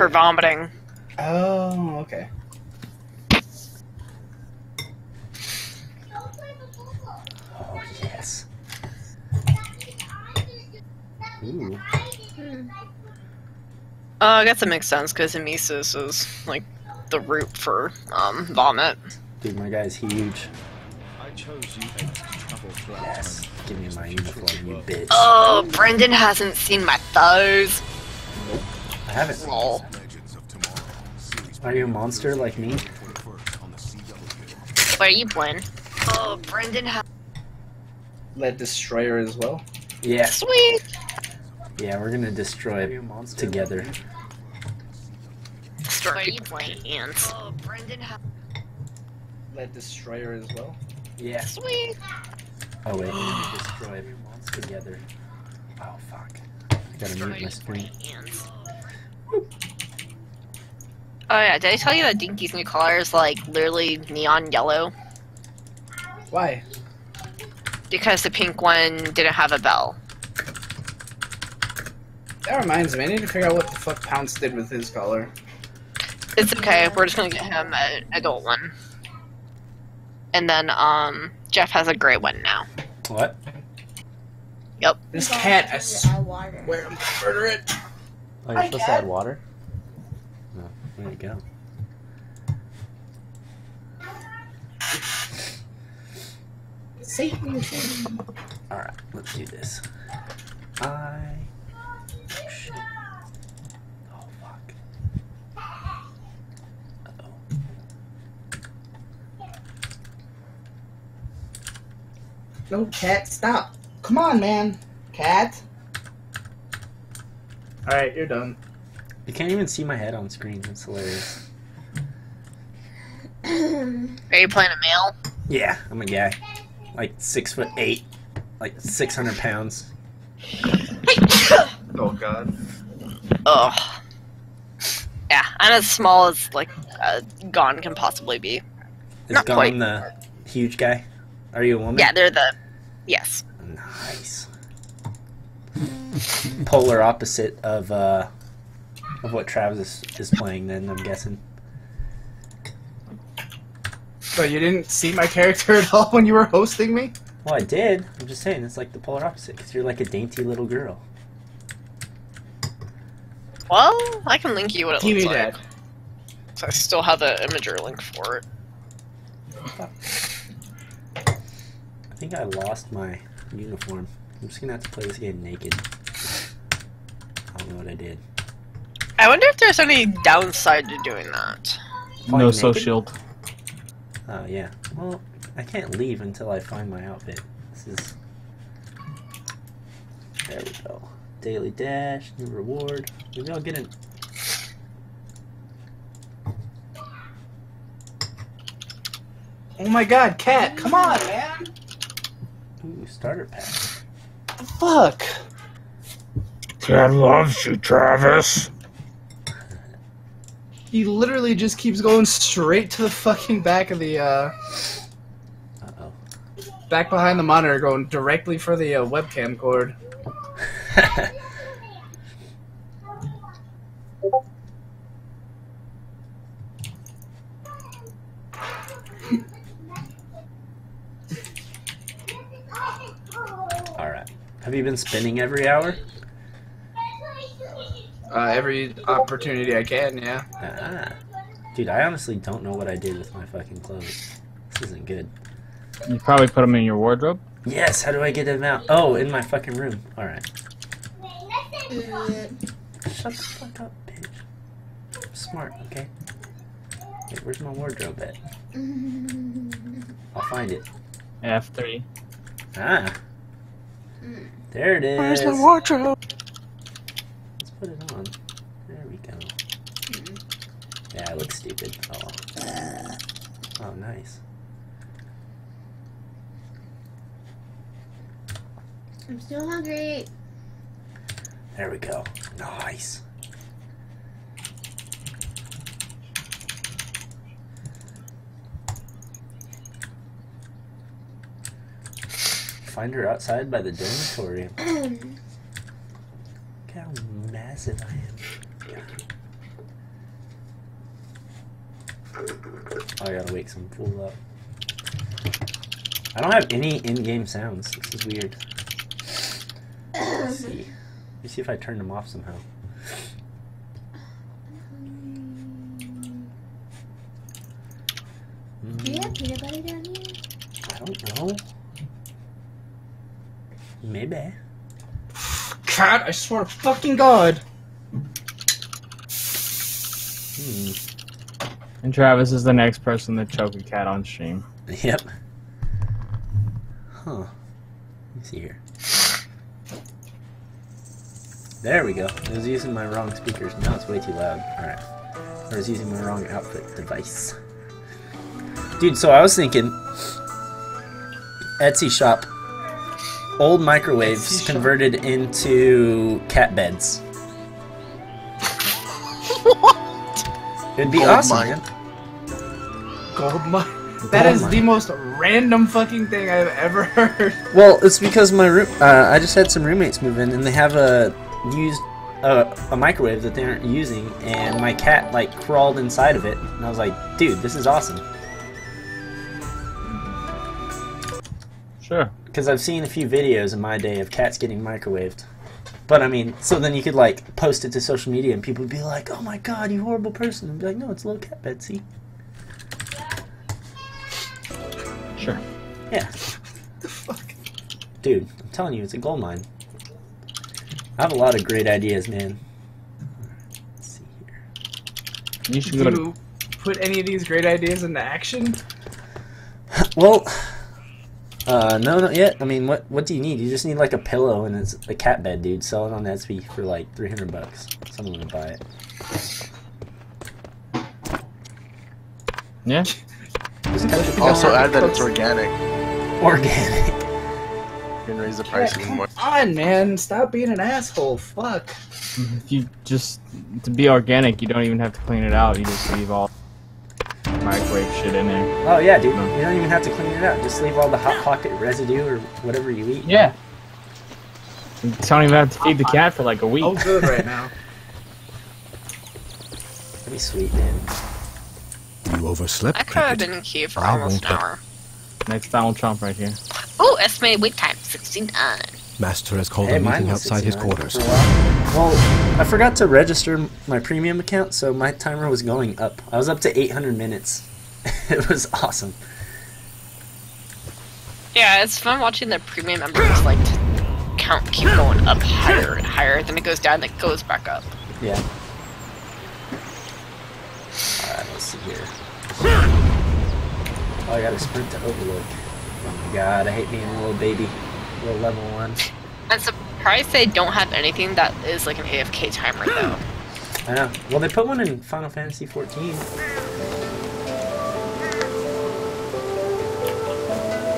for vomiting. Oh, okay. Oh yes. Ooh. Uh, I guess that makes sense because emesis is like the root for um, vomit. Dude, my guy's huge. I chose you to travel throughout Yes. Give me my uniform, you bitch. Oh, Brendan hasn't seen my toes. I haven't. Lol. Are you a monster like me? Where are you playing? Oh, Brendan has. Lead destroyer as well. Yeah. Sweet. Yeah, we're gonna destroy it together. Start Where are you playing? Ants. Oh, Brendan has. Lead destroyer as well. Yeah. Sweet. Oh wait, we're gonna destroy it together. Oh fuck. I gotta mute my screen. Ants. Oh yeah, did I tell you that Dinky's new color is like literally neon yellow? Why? Because the pink one didn't have a bell. That reminds me, I need to figure out what the fuck Pounce did with his collar. It's okay, we're just gonna get him an adult one. And then, um, Jeff has a gray one now. What? Yep. This cat, I I water. swear I'm gonna murder it. Oh, you're supposed to add water? There you go. Satan, Satan. Alright, let's do this. I. Oh shit. Oh fuck. Uh oh. No, cat, stop. Come on, man. Cat. Alright, you're done. You can't even see my head on screen. That's hilarious. Are you playing a male? Yeah, I'm a guy. Like six foot eight, like 600 pounds. Oh god. Ugh. Yeah, I'm as small as, like, uh, Gone can possibly be. Is Not Gone quite. the huge guy? Are you a woman? Yeah, they're the. Yes. Nice. Polar opposite of uh of what Travis is, is playing. Then I'm guessing. So you didn't see my character at all when you were hosting me? Well, I did. I'm just saying it's like the polar opposite because you're like a dainty little girl. Well, I can link you what it Give looks me like. that. So I still have the Imgur link for it. I think I lost my uniform. I'm just gonna have to play this game naked. I don't know what I did. I wonder if there's any downside to doing that. Flying No naked? so shield. Oh yeah. Well, I can't leave until I find my outfit. This is. There we go. Daily dash, new reward. Maybe I'll get an. Oh my god, cat, come on, man. Ooh, starter pack. Fuck. Cat loves you, Travis. He literally just keeps going straight to the fucking back of the, uh, Uh oh. back behind the monitor, going directly for the uh, webcam cord. Alright. Have you been spinning every hour? Uh, every opportunity I can, yeah. Ah. Dude, I honestly don't know what I did with my fucking clothes. This isn't good. You probably put them in your wardrobe. Yes, how do I get them out? Oh, in my fucking room. Alright. Shut the fuck up, bitch. I'm smart, okay? Wait, where's my wardrobe at? I'll find it. F3. Ah. There it is. Where's my wardrobe? Put it on. There we go. Hmm. Yeah, it looks stupid. Oh. Oh, nice. I'm still hungry. There we go. Nice. Find her outside by the dormitory. Look I am. Oh, I gotta wake some fool up. I don't have any in-game sounds. This is weird. Let's see. Let me see if I turn them off somehow. Do you have peanut butter down here? I don't know. Maybe. Cat, I swear to fucking God. Hmm. And Travis is the next person to choke a cat on stream. Yep. Huh. Let me see here. There we go. I was using my wrong speakers. Now it's way too loud. Alright. I was using my wrong output device. Dude, so I was thinking Etsy shop. Old microwaves Etsy shop. converted into cat beds. It'd be Gold awesome, mine. man. Gold mine. That is Gold the mine. most random fucking thing I've ever heard. Well, it's because my room. Uh, I just had some roommates move in, and they have a used uh, a microwave that they aren't using, and my cat like crawled inside of it, and I was like, "Dude, this is awesome." Sure. Because I've seen a few videos in my day of cats getting microwaved. But I mean, so then you could like post it to social media, and people would be like, "Oh my god, you horrible person!" And be like, "No, it's a little cat bed. Yeah, the fuck? dude, I'm telling you, it's a gold mine." I have a lot of great ideas, man. Let's see here. You should Do go to you put any of these great ideas into action? Well, uh, no, not yet. I mean, what what do you need? You just need like a pillow and it's a cat bed, dude. Sell it on Etsy for like three hundred bucks. Someone would buy it. Yeah. Just cut the Also add that it's organic. Organic. You can raise the Yeah, price even come on, man. Stop being an asshole. Fuck. If you just to be organic, you don't even have to clean it out. You just leave all microwave shit in there. Oh yeah, dude. You don't even have to clean it out. Just leave all the hot pocket residue or whatever you eat. Yeah. You don't even have to feed the cat for like a week. Oh, good right now. That'd be sweet, man. You overslept, I could have Cricket. been in queue for I almost an hour. Next Donald Trump right here. Oh, estimated wait time 69. Uh. Master has called Hey, a meeting was outside his quarters. for. Well, I forgot to register my premium account, so my timer was going up. I was up to 800 minutes. it was awesome. Yeah, it's fun watching the premium members like count keep going up higher and higher. Then it goes down, then it goes back up. Yeah. Alright, let's see here. Hmm. Oh, I gotta sprint to Overlook. Oh my god, I hate being a little baby. Little level one. I'm surprised they don't have anything that is like an AFK timer though. I know. Well, they put one in Final Fantasy 14.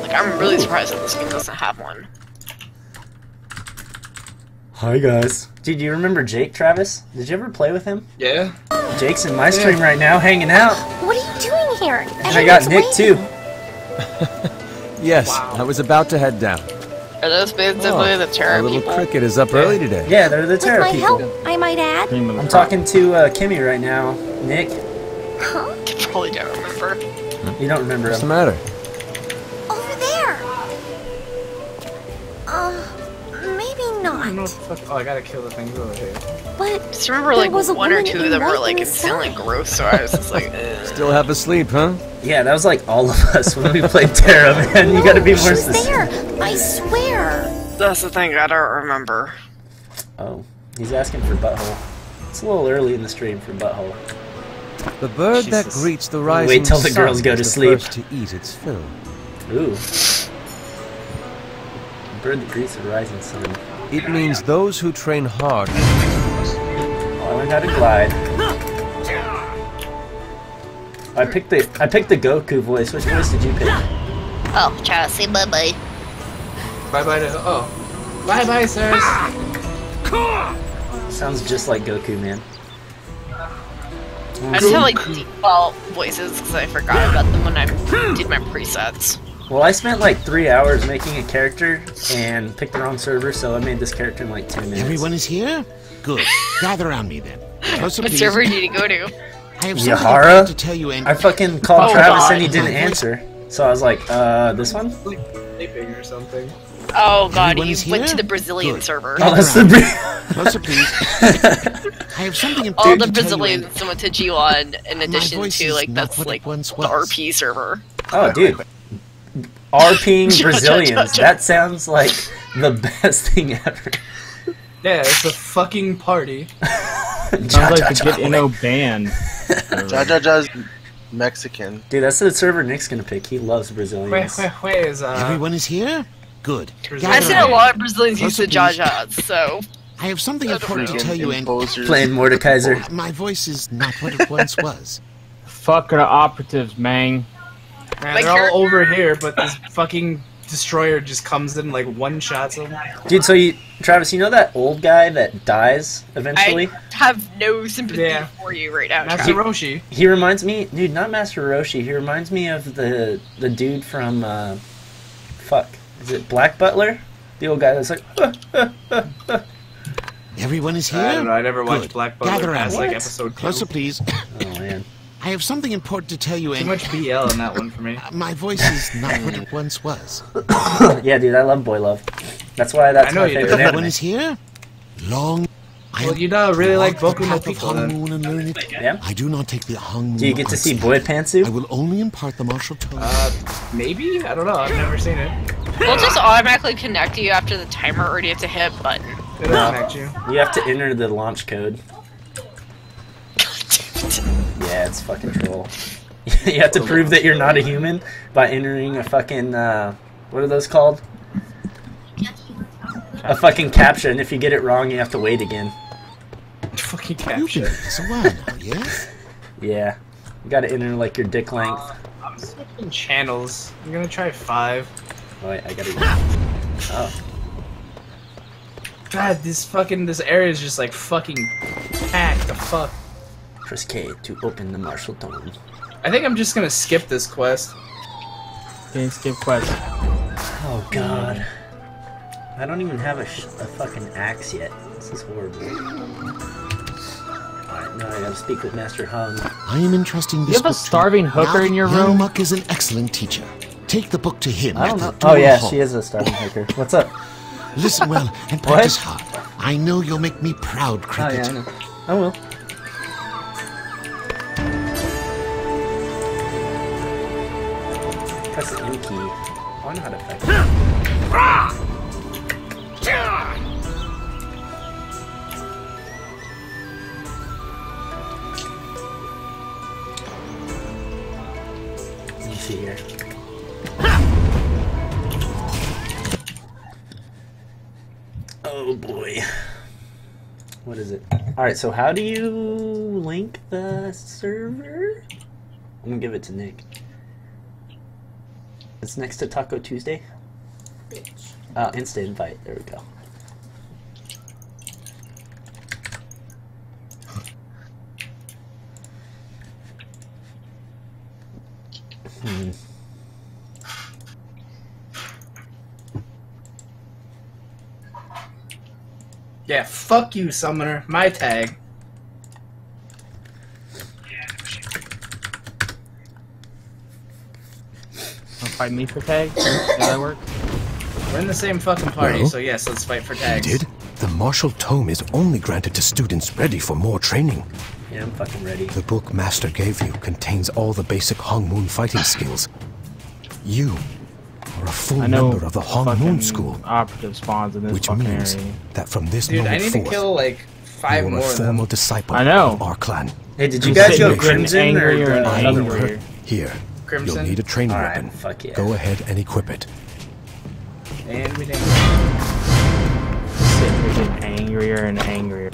Like I'm really surprised that this game doesn't have one. Hi, guys. Dude, you remember Jake, Travis? Did you ever play with him? Yeah. Jake's in my stream right now, hanging out. What are you doing here? And I got Nick, too. Yes, I was about to head down. Are those basically Oh, the Our terror little cricket is up early today. Yeah, they're the With my people. help, I might add. Cream of the I'm talking to uh, Kimmy right now. Nick, Huh? I probably don't remember. you don't remember What's the matter? Not. what fuck. Oh, I gotta kill the things over here. But Just remember There like was a one or two in of them were like in the insanely sky. gross, so I was just like, eh. Still half asleep, huh? Yeah, that was like all of us when we played TERA, man. You gotta be more she's specific. there. I swear. That's the thing, I don't remember. Oh, he's asking for Butthole. It's a little early in the stream for Butthole. The bird that greets the rising Wait till the girls go to sleep. to eat its fill. Ooh. Bird that greets the rising sun. It means those who train hard. Oh, I learned how to glide. I picked the I picked the Goku voice. Which voice did you pick? Oh, try to say bye bye. Bye bye to. Oh. Bye bye, sirs. Sounds just like Goku, man. I just have like default voices because I forgot about them when I did my presets. Well, I spent like three hours making a character and picked the wrong server, so I made this character in like ten minutes. Everyone is here? Good. Gather around me then. Closer, What please. server did you go to? I have something Yahara? to tell you, and I fucking called Oh, Travis God. and he didn't answer. So I was like, uh, this one? Sleeping or something. Oh god, Everyone he went to the Brazilian Good. server. Oh, that's the br- closer, please. I have something All the to tell you, Brazilians went to G1 in addition to like that's like the. RP server. Oh, dude. RPing Brazilians. That sounds like the best thing ever. Yeah, it's a fucking party. Sounds like the Get Inno band. Ja Ja Ja's Mexican. Dude, that's the server Nick's gonna pick. He loves Brazilians. wait, wait, is uh. Everyone is here? Good. I've seen a lot of Brazilians use Closer, the please. Jajas, so I have something important to tell you, and. Playing Mordekaiser. my voice is not what it once was. Fuck the operatives, man. Man, Like they're you're- all over here, but this fucking destroyer just comes in like one shots them. Dude, so you, Travis, you know that old guy that dies eventually? I have no sympathy Yeah. for you right now. Master Travis. Roshi. He reminds me, dude, not Master Roshi. He reminds me of the the dude from, uh, fuck, is it Black Butler? The old guy that's like, Everyone is here? I don't know. I never watched Good. Black Butler Gather past around. like episode two. Closer, please. oh man. I have something important to tell you, Too and much BL in that one for me. my voice is not what it once was. yeah, dude, I love Boy Love. That's why that's I know my you do. favorite Everyone anime. is here? Long. Well, you don't really like walk the Boku no path of Pico Hong then. Moon and learn it. Yeah? I do not take the Hong Moon. Do you get to see arts. Boy Pantsu? I will only impart the martial tome. Uh, maybe? I don't know. I've never seen it. We'll just automatically connect you after the timer, or do you have to hit a button? It'll connect you. You have to enter the launch code. Yeah, it's fucking troll. you have to prove that you're not a human by entering a fucking uh, what are those called? A fucking caption. and if you get it wrong, you have to wait again. Fucking You've caption. doing this a while now. Yeah, you got to enter like your dick length. I'm switching channels. I'm gonna try five. Oh, wait, I gotta. Oh, God, this fucking this area is just like fucking packed. The fuck. Press K to open the martial tome. I think I'm just gonna skip this quest. Okay, skip quest. Oh God, I don't even have a, sh- a fucking axe yet. This is horrible. Alright, now I gotta speak with Master Hong. I am entrusting this You have a book to- starving hooker Now, in your young room? Muck is an excellent teacher. Take the book to him. I at don't know. Oh yeah, hall. she is a starving hooker. What's up? Listen well and practice hard. I know you'll make me proud, Oh Cricket. yeah, I know. I will. Press the M key. I know how to fight. Let see. Oh boy. What is it? Alright, so how do you link the server? I'm gonna give it to Nick. It's next to Taco Tuesday. Uh, Insta invite. There we go. Hmm. Yeah, fuck you, Summoner. My tag. Fight me for tag? Does that work? We're in the same fucking party, Well, so yes, let's fight for tags. Did? The martial tome is only granted to students ready for more training. Yeah, I'm fucking ready. The book Master gave you contains all the basic Hong Moon fighting skills. You are a full member of the Hong Moon School, operative spawns in this which means area. that from this Dude, I moment need to forth, kill like five you are more a of them. formal disciple I know. of our clan. Hey, did you I'm guys sitting go Crimson or angrier and the I other am one? angrier. per- Here, Crimson. you'll need a training Alright, weapon. fuck yeah. Go ahead and equip it. And we didn't. Sitting here getting angrier and angrier.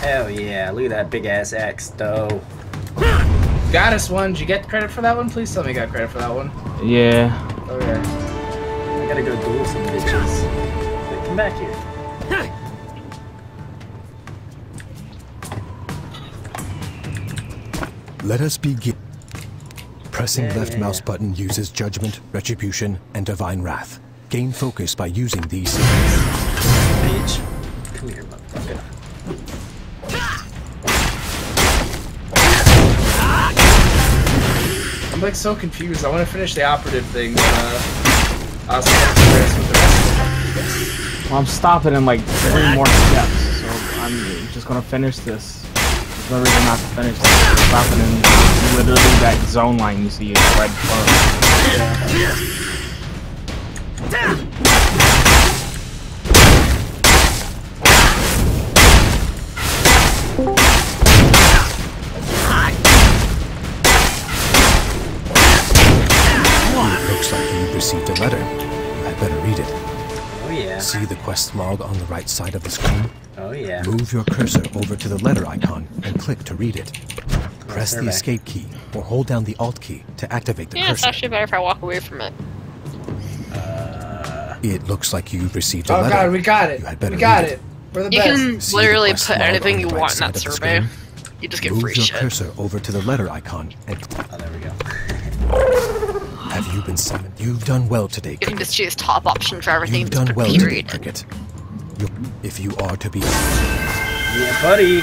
Hell yeah, look at that big ass axe though. Got us one. Did you get credit for that one? Please tell me you got credit for that one. Yeah. Okay. I gotta go duel some bitches. Wait, come back here. Let us begin. Pressing yeah, left yeah, mouse yeah. button uses judgment, retribution, and divine wrath. Gain focus by using these. Bitch. Come here, motherfucker. I'm like so confused. I want to finish the operative thing. Uh, well, I'm stopping in like three more steps, so I'm just gonna finish this. No reason not to finish. I'm literally that zone line you see, club. It looks like you received a letter. Had better read it. Yeah. See the quest log on the right side of the screen? Oh yeah. Move your cursor over to the letter icon and click to read it. Press the escape key or hold down the alt key to activate the Yeah, it's actually better if I walk away from it. Uh, it looks like you've received a Oh letter. Oh god, we got it. You had better We got read it. We're the You best. can See literally put anything you right want in that of survey. You just get Move free your cursor over to the letter icon and Oh, there we go. have you been summoned? You've done well today, You can Cricket. just choose top option for everything. You've done put well today, period. Cricket. You, if you are to be Yeah, buddy.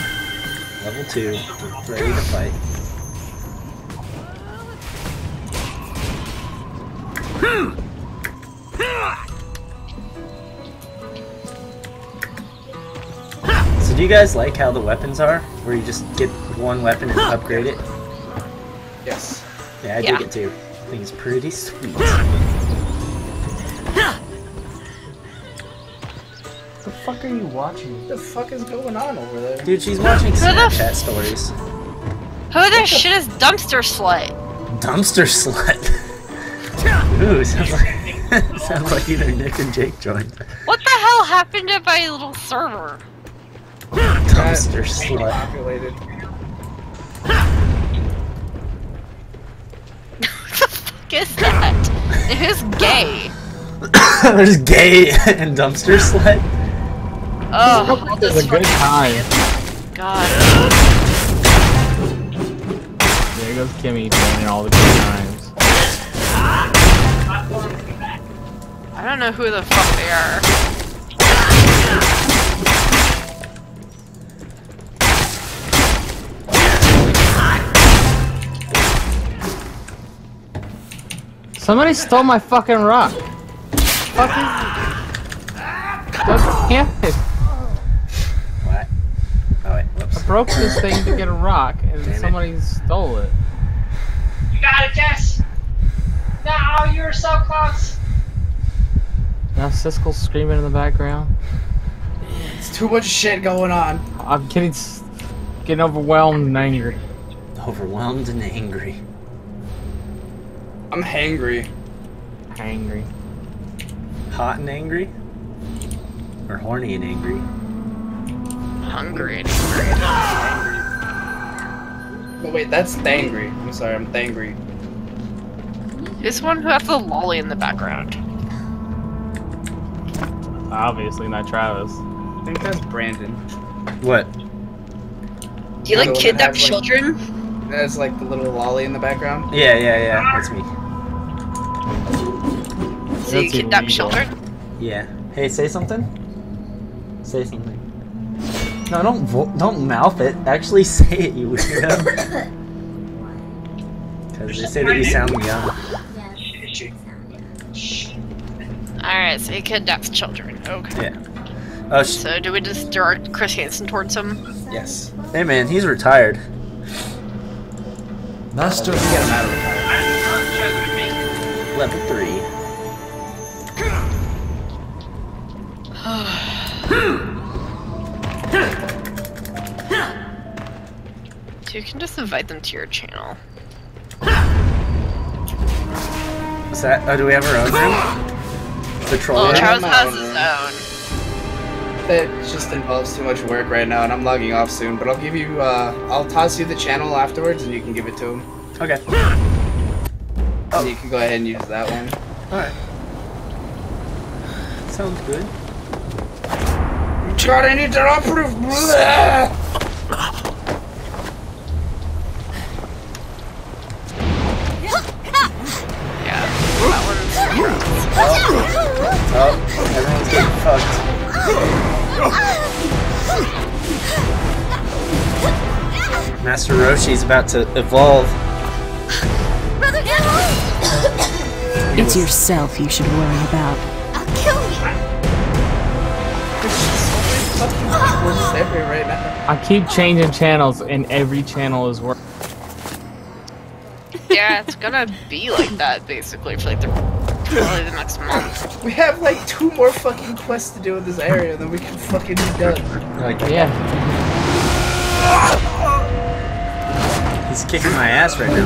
Level two. Ready to fight. So do you guys like how the weapons are? Where you just get one weapon and upgrade it? Yes. Yeah, I Yeah. dig it too. I think it's pretty sweet. the fuck are you watching? What the fuck is going on over there? Dude, she's watching the Snapchat stories. Who the shit is dumpster slut? Dumpster slut. Ooh, sounds like sounds like either Nick and Jake joined. What the hell happened to my little server? Dumpster slut. Populated. Is that? And who's gay? There's gay and dumpster slut. Oh, It's a good time. God. There goes Kimmy playing all the good times. I don't know who the fuck they are. Somebody stole my fucking rock. Fuck is God damn it. What? Oh wait, whoops. I broke this thing to get a rock and Damn it. somebody stole it. You got it, Jess! No, oh, you're so close! Now Siskel's screaming in the background. It's too much shit going on. I'm getting getting overwhelmed and angry. Overwhelmed and angry. I'm hangry. Angry. Hot and angry? Or horny and angry? Hungry and angry. But wait, that's thangry. I'm sorry, I'm thangry. This one who has the lolly in the background? Obviously not Travis. I think that's Brandon. What? Do you like The one that kidnap has, like- children? That's like the little lolly in the background. Yeah, yeah, yeah. That's me. So you That's kidnap illegal. children? Yeah. Hey, say something. Say something. No, don't vo- don't mouth it. Actually, say it, you weirdo. Because they say that you sound young. Alright, so he kidnaps children. Okay. Yeah. Oh, sh- So do we just direct Chris Hansen towards him? Yes. hey man, he's retired. Master Get him out of the Level three. So you can just invite them to your channel. What's that? Oh, do we have our own room? The troll Well, room? Travis my has his own. It just involves too much work right now, and I'm logging off soon. But I'll give you, uh, I'll toss you the channel afterwards, and you can give it to him. Okay. And you can go ahead and use that one. Alright. Sounds good. God, I need to operative. Blah! Yeah. That one's Oh, everyone's getting fucked. Master Roshi's about to evolve. It's yourself you should worry about. I'll kill you! Right now. I keep changing channels, and every channel is working. Yeah, it's gonna be like that basically for like the probably the next month. We have like two more fucking quests to do in this area, then we can fucking be done. Like, Yeah. he's kicking my ass right now.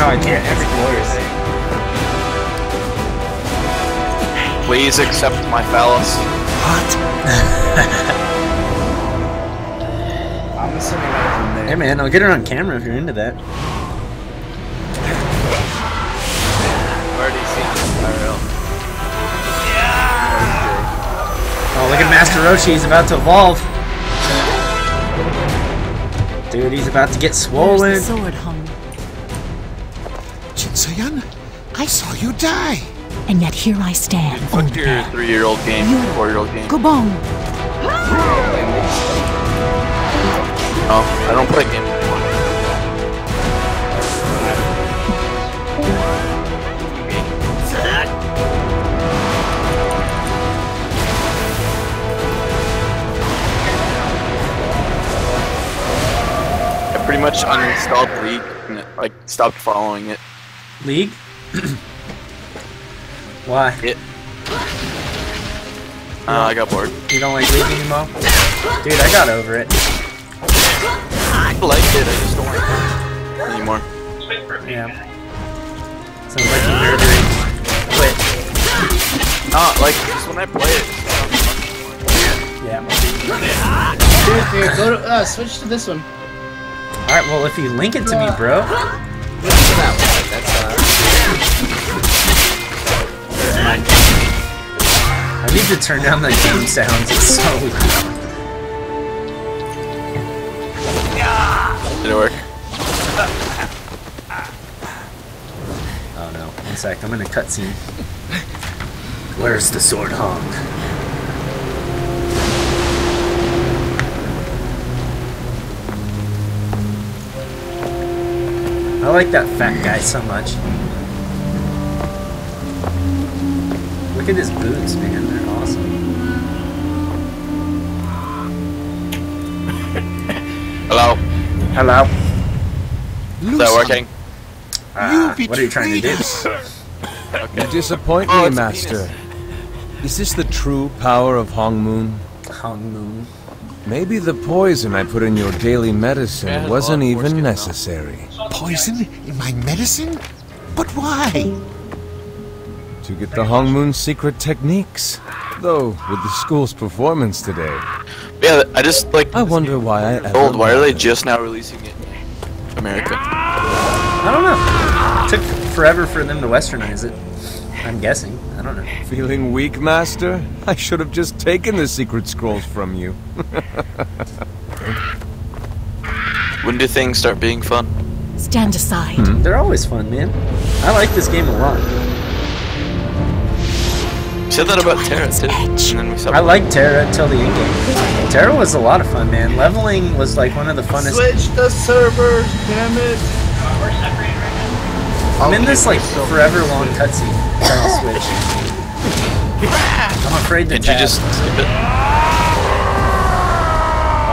No, I can't. Every Please accept my phallus. What? I'm assuming that was in Hey there. man, I'll get her on camera if you're into that. I've already seen this IRL. Oh, look at Master Roshi, he's about to evolve. Dude, he's about to get Where's swollen. the sword hung? Jinsoyun, I saw you die. And yet here I stand, Fuck old your three-year-old game, four-year-old game. Gobong! Oh, I don't play games anymore. I pretty much uninstalled League and like stopped following it. League? Why? It. Uh, I got bored. You don't like League anymore? Dude, I got over it. I like it. I just don't like it anymore. Yeah. Sounds like you murdering. Quit. No, like just when I play it. Yeah. Dude, here, go to, uh, switch to this one. Alright, well, if you link it to me, bro. Switch to I need to turn down the game sounds. It's so loud. Did it work? Oh no. One sec, I'm in a cutscene. Where's the sword hung? I like that fat guy so much. At his boots, man. They're awesome. Hello. Hello. Is that working? Ah, what are you trying to do? Okay. You disappoint Oh, me, it's Master. Is this the true power of Hong Moon? Hong Moon. Maybe the poison I put in your daily medicine wasn't even necessary. Poison in my medicine? But why? To get the Hong Moon secret techniques. Though, with the school's performance today, Yeah, I just like. I wonder why I ever Old. Why are they just now releasing it in America? I don't know. It took forever for them to westernize it. I'm guessing. I don't know. Feeling weak, Master? I should have just taken the secret scrolls from you. When do things start being fun? Stand aside. Hmm? They're always fun, man. I like this game a lot. You said that about TERA too, and then. I like TERA until the end game. TERA was a lot of fun, man. Leveling was like one of the funnest. switch the servers, damn it. I'm in this like forever long cutscene trying to switch. I'm afraid to Did you just skip it?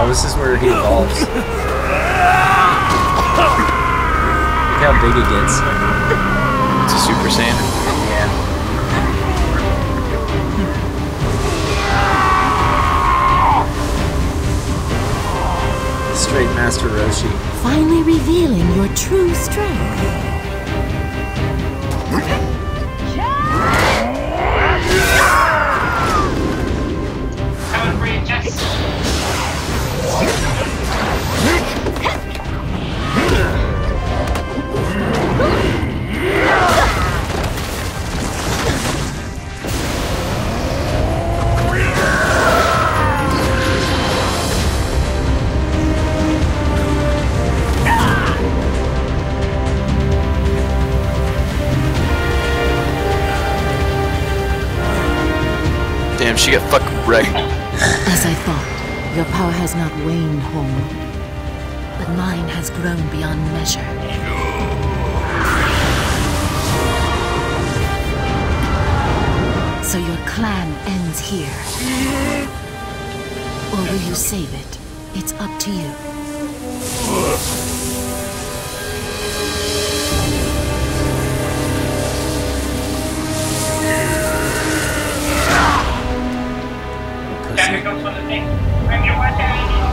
Oh, this is where he evolves. Look how big he gets. It's a Super Saiyan. Yeah. Straight Master Roshi. Finally revealing your true strength. Coming for she get fucking wrecked. As I thought, your power has not waned, Hong. But mine has grown beyond measure. So your clan ends here. Or will you save it? It's up to you. Here comes of the things.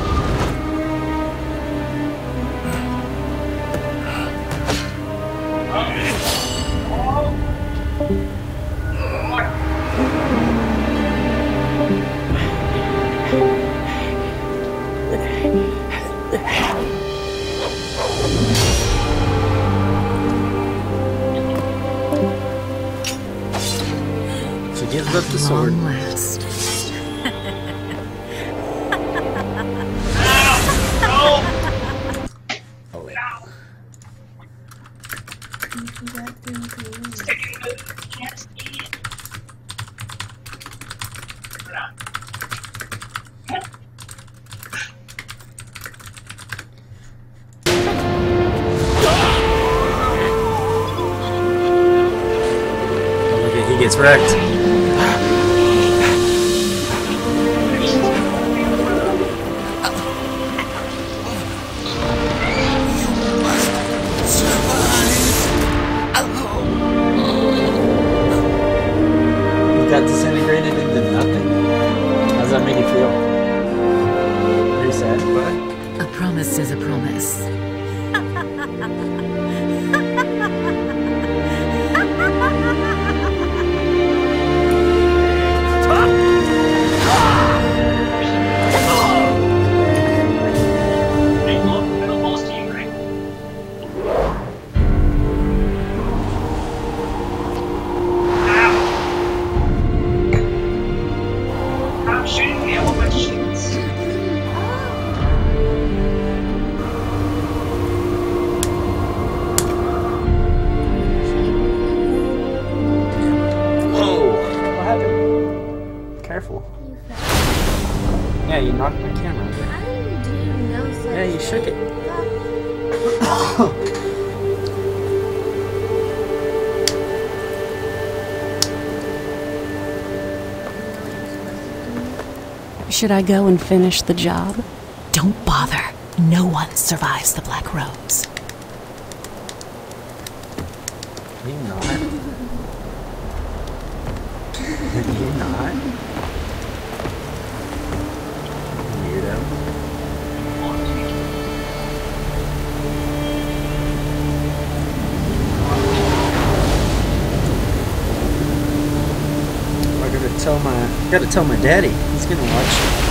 Look Should I go and finish the job? Don't bother. No one survives the Black Robes. Gotta tell my daddy. He's gonna watch.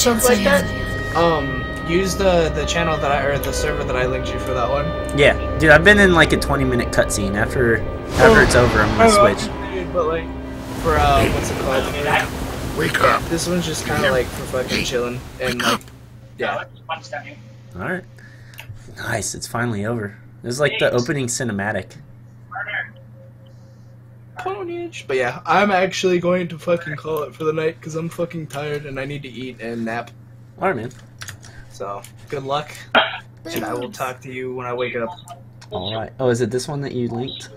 Stuff like that, um, use the the channel that I or the server that I linked you for that one. Yeah, dude, I've been in like a 20 minute cutscene. After after it's over, I'm gonna Oh, switch. dude, But like, for uh, what's it called? Wake up. This one's just kind of like for fucking chilling and like, yeah. One step you. All right. Nice. It's finally over. It was like the opening cinematic. But yeah, I'm actually going to fucking call it for the night because I'm fucking tired and I need to eat and nap. All right, man. So good luck, and I will talk to you when I wake up. All right. Oh, is it this one that you linked?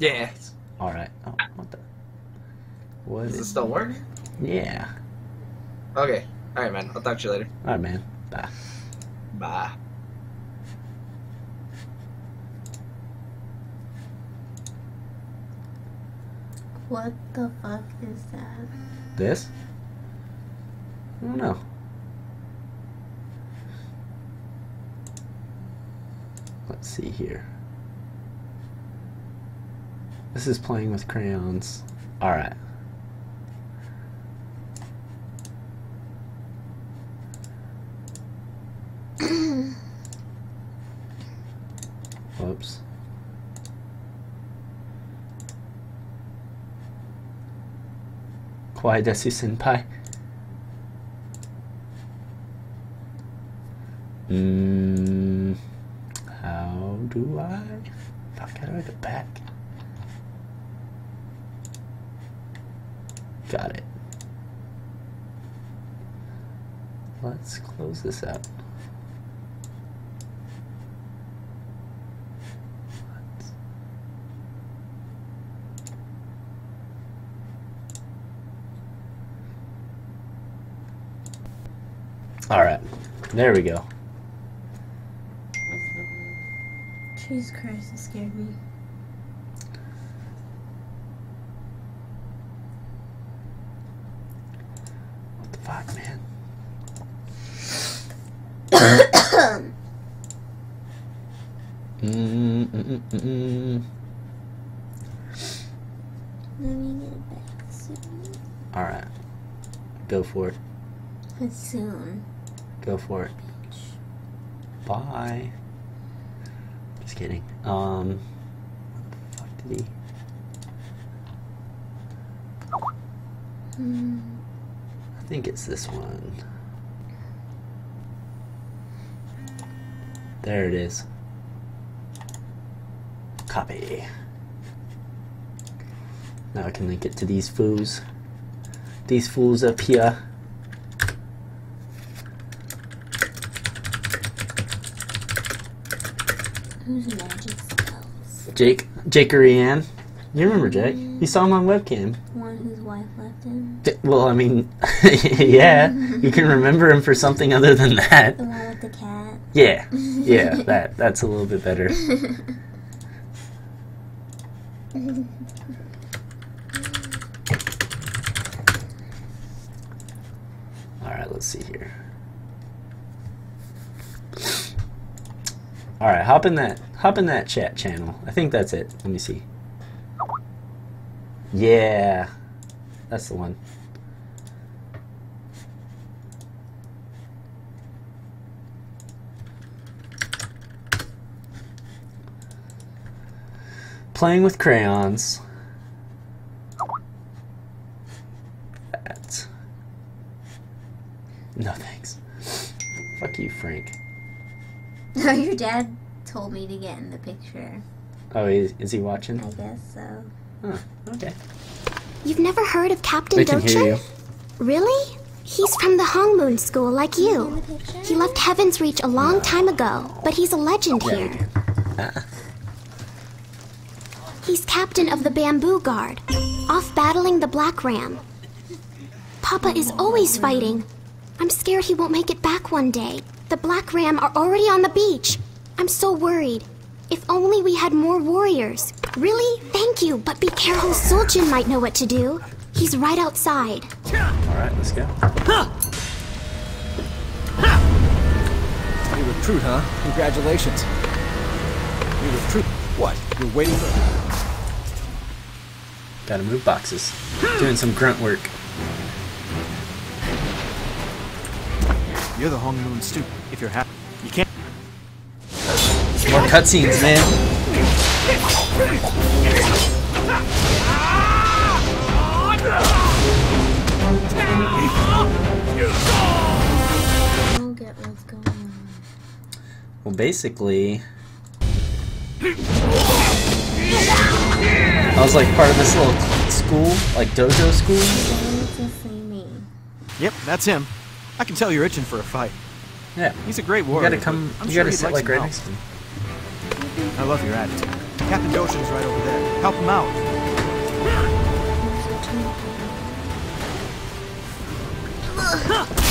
Yeah. All right. Oh, what the? What Does is? it still work? Yeah. Okay. All right, man. I'll talk to you later. All right, man. Bye. Bye. What the fuck is that? This? I don't know. Let's see here. This is playing with crayons. Alright. Whoops. Kawaii desu senpai. Mm, how do I? Fuck, how do I go back? Got it. Let's close this out. Alright, there we go. Jesus Christ, it scared me. What the fuck, man? Mm, mm, mm. Let me get back soon. Alright. Go for it. But soon. Go for it. Bye. Just kidding. Um. What the fuck did he? Hmm. I think it's this one. There it is. Copy. Now I can link it to these fools. These fools up here. Who's magic spells? Jake, Jake or Ian. You remember Jake? You saw him on webcam. One whose wife left him. D- Well, I mean, yeah, you can remember him for something other than that. The one with the cat. Yeah, yeah, that that's a little bit better. All right, let's see here. All right, hop in that hop in that chat channel. I think that's it. Let me see. Yeah, that's the one. Playing with crayons. That. No thanks. Fuck you, Frank. Your dad told me to get in the picture. Oh, is, is he watching? I guess so. Huh, okay. You've never heard of Captain We can hear you. Dochin? Really? He's from the Hong Moon School, like you. He left Heaven's Reach a long time ago, but he's a legend here. Uh-uh. He's captain of the Bamboo Guard, off battling the Black Ram. Papa is always fighting. I'm scared he won't make it back one day. The Black Ram are already on the beach. I'm so worried. If only we had more warriors. Really? Thank you, but be careful. Suljin might know what to do. He's right outside. Alright, let's go. You recruit, huh? Congratulations. You recruit. What? You're waiting for. Gotta move boxes. Doing some grunt work. You're the Hong Moon Stoop. If you're happy, you can't. More cutscenes, man. I don't get what's going on. Well, basically, I was like part of this little school, like dojo school. It's the same me. Yep, that's him. I can tell you're itching for a fight. Yeah. He's a great warrior. You gotta come. I'm You sure gotta sit like like right help. next to him. I love your attitude. Captain Doshin's right over there. Help him out. Yeah, you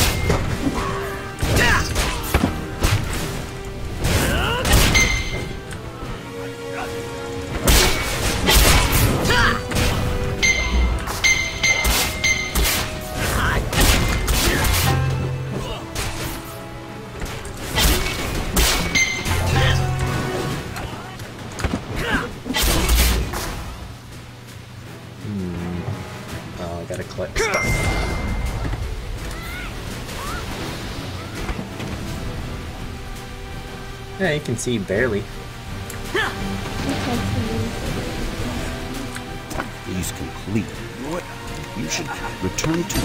can see barely. He's complete. What? You should return to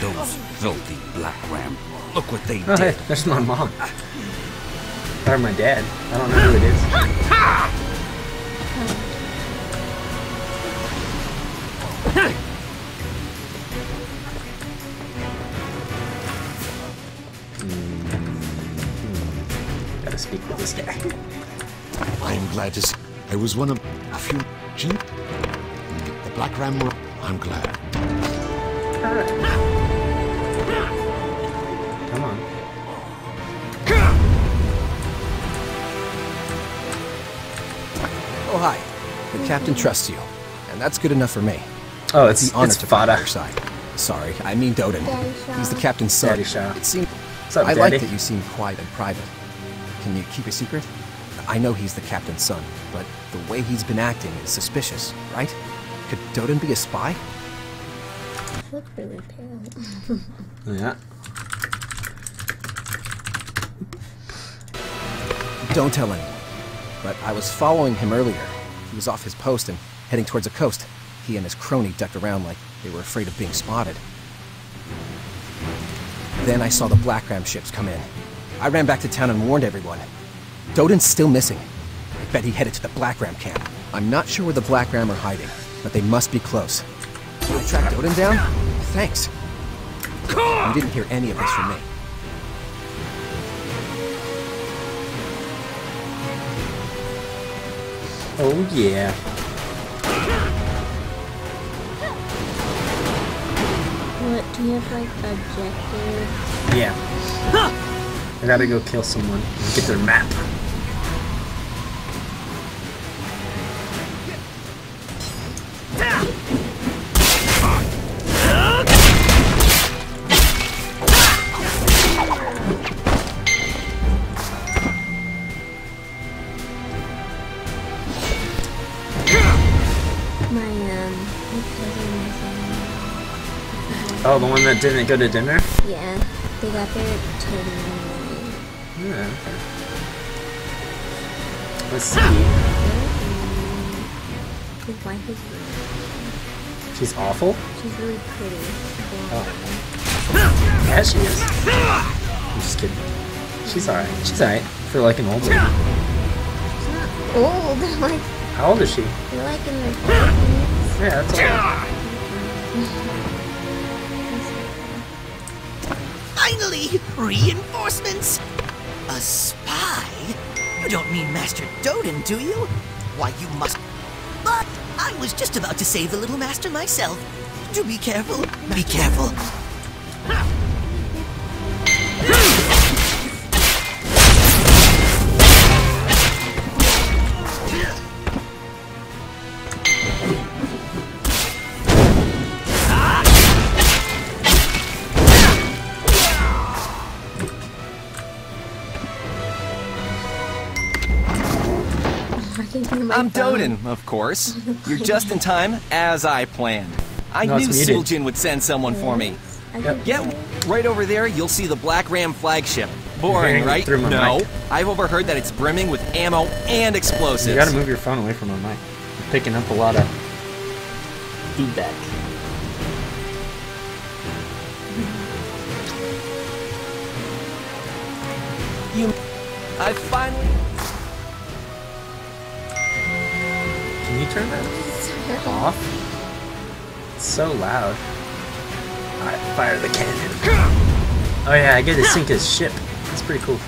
those filthy black ram. Look what they Oh, hey, did. there's my mom. Or my dad. I don't know who it is. Gotta to see. I was one of a few. Jin- The Black Ram were. I'm glad. Come on. Oh, hi. The captain trusts you, and that's good enough for me. Oh, it's- the honor it's to Fada. be your side. Sorry, I mean Doden. He's the captain's son. Daddy Shaw. It seemed. What's up, I like that you seem quiet and private. Can you keep a secret? I know he's the captain's son, but the way he's been acting is suspicious, right? Could Doden be a spy? You look really pale. Yeah. Don't tell anyone. But I was following him earlier. He was off his post and heading towards the coast. He and his crony ducked around like they were afraid of being spotted. Then I saw the Black Ram ships come in. I ran back to town and warned everyone. Doden's still missing. I bet he headed to the Black Ram camp. I'm not sure where the Black Ram are hiding, but they must be close. Can I track Doden down? Thanks. You didn't hear any of this from me. Oh yeah. What, do you have like objective? Yeah. I gotta go kill someone. Get their map. Oh, the one that didn't go to dinner? yeah, they got there at 10 in the morning. Yeah, okay. Let's see. His wife is really, She's awful? she's really pretty. Oh. Yeah, she is. I'm just kidding. She's alright. She's alright. For like an old lady. Old, like, How old is she? they're like in their 40s. Yeah, that's alright. Finally, reinforcements! A spy? You don't mean Master Doden, do you? Why, you must. But I was just about to save the little master myself. Do be careful. Be careful. I'm Doden, of course. You're just in time, as I planned. I No, knew muted. Suljin would send someone for me. Yep. Yeah, right over there, you'll see the Black Ram flagship. Boring, right? through my No. mic. I've overheard that it's brimming with ammo and explosives. You gotta move your phone away from my mic. You're picking up a lot of feedback. You. I finally. You turn that off? It's so loud. Alright, fire the cannon. Oh yeah, I get to sink his ship. That's pretty cool.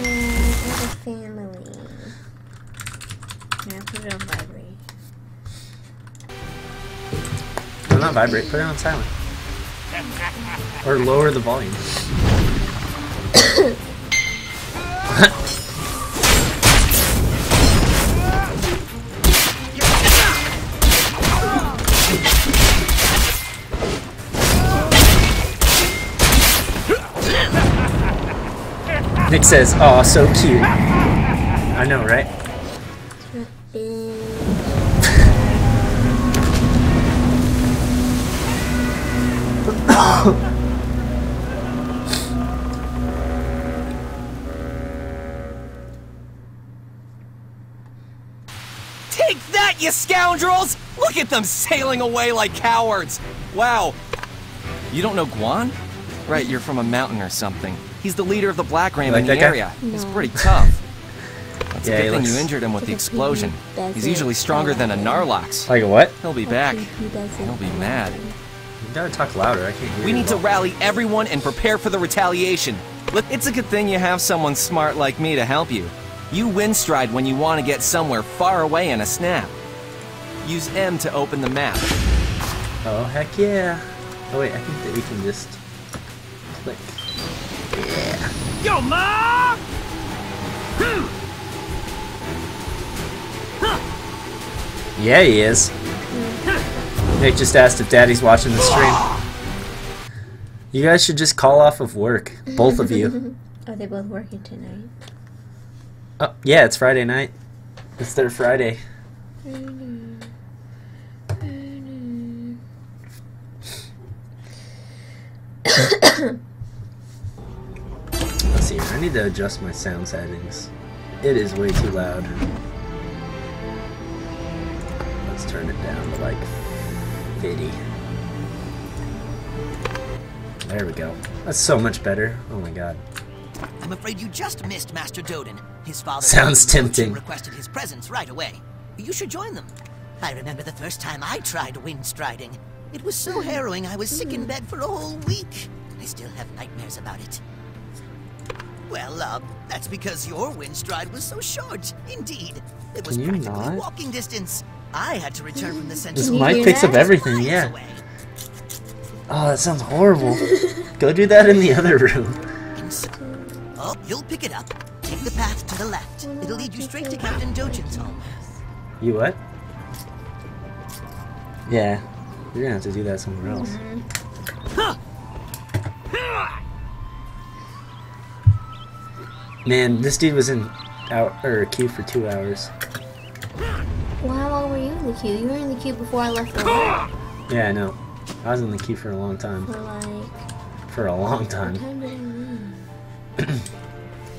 Yeah, I have a family. Put it on vibrate. No, not vibrate. Put it on silent. Or lower the volume. Nick says, "Oh, so cute." I know, right? Take that, you scoundrels! Look at them sailing away like cowards! Wow. You don't know Guan? Right, you're from a mountain or something. He's the leader of the Black Ram like in the that guy? area. He's pretty tough. It's Yeah, a good thing you injured him with the Because he explosion. He's usually stronger than a Narlox. Like a what? He'll be back. He He'll be mad. You gotta talk louder. I can't hear We you need to rally everyone and prepare for the retaliation. Look, It's a good thing you have someone smart like me to help you. You windstride when you want to get somewhere far away in a snap. Use M to open the map. Oh, heck yeah. Oh, wait, I think that we can just click. Yeah. Yo, Ma! Yeah, he is. Nick just asked if Daddy's watching the stream. You guys should just call off of work. Both of you. Are they both working tonight? Oh, yeah, it's Friday night. It's their Friday. Let's see here. I need to adjust my sound settings. It is way too loud. Let's turn it down to like 50. There we go. That's so much better. Oh my god. I'm afraid you just missed Master Doden. His father Sounds tempting. requested his presence right away. You should join them. I remember the first time I tried wind striding. It was so harrowing I was sick in bed for a whole week. I still have nightmares about it. Well, uh, that's because your wind stride was so short. Indeed. It was practically not? walking distance. I had to return from the center. This mic picks up everything, yeah. Oh, that sounds horrible. Go do that in the other room. Oh, you'll pick it up. Take the path to the left. It'll lead you straight to Captain Dojin's home. You what? Yeah, you're gonna have to do that somewhere else. Man, this dude was in out or queue for two hours. Well, how long were you in the queue? You were in the queue before I left the room. Yeah, I know. I was in the queue for a long time. For like, For a long time. time did I leave?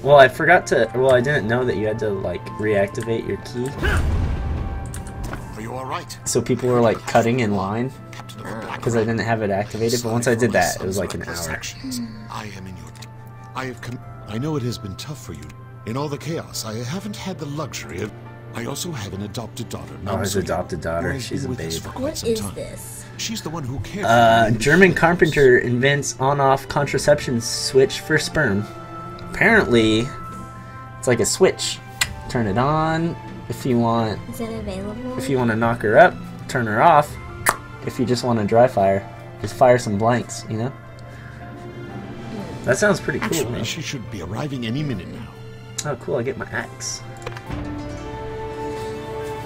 Well, I forgot to. Well, I didn't know that you had to like reactivate your key, Are you all right? so people were like cutting in line because I didn't have it activated. But once I did that, it was like an hour. I am in your. I have come. I know it has been tough for you. In all the chaos, I haven't had the luxury of. I also have an adopted daughter. Oh, his adopted daughter. She's a been babe. for quite What some is time. this? She's the one who cares. Uh. German carpenter invents on-off contraception switch for sperm. Apparently, it's like a switch. Turn it on if you want. Is it available? If you want to knock her up, turn her off. If you just want to dry fire, just fire some blanks. You know. That sounds pretty cool. Actually, man. she should be arriving any minute now. Oh, cool! I get my axe.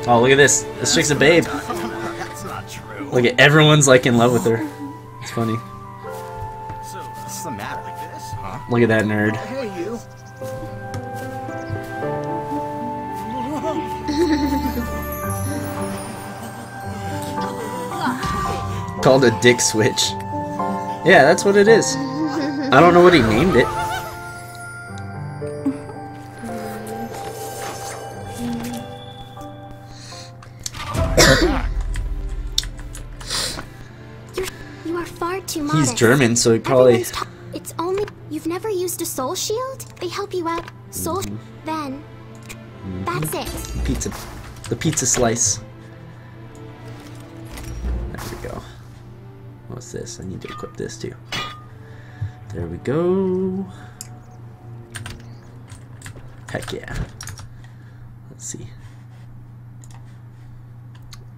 Oh, look at this! This chick's a babe. That's not true. Look at everyone's like in love with her. It's funny. So, what's the matter like this, huh? Look at that nerd. Oh, hey, you. Called a dick switch. Yeah, that's what it is. I don't know what he named it. You are far too modest. He's German, so he probably. It's only you've never used a soul shield. They help you out. Soul. sh- Then. Mm-hmm. That's it. Pizza. The pizza slice. There we go. What's this? I need to equip this too. There we go. Heck yeah. Let's see.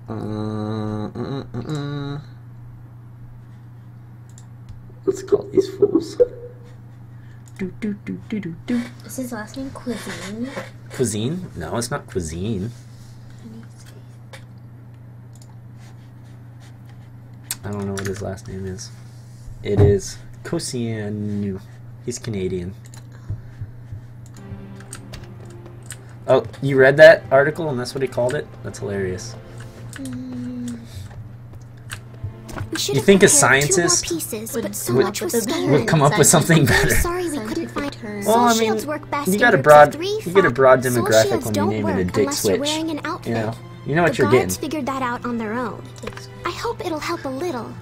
Uh, uh, uh, uh. Let's call these fools. Do, do, do, do, do, do. Is his last name Cuisine? Cuisine? No, it's not cuisine. I don't know what his last name is. It is Kosianu. He's Canadian. Oh, you read that article and that's what he called it? That's hilarious. Mm. Should You think a prepared two more scientist pieces, but so would- would come up with something better? sorry we couldn't find her. Well, I mean, shields work best you got a broad, three, you get a broad demographic when you name it a dick switch. wearing an outfit. You know, You know what the you're guards getting. figured that out on their own. I hope it'll help a little.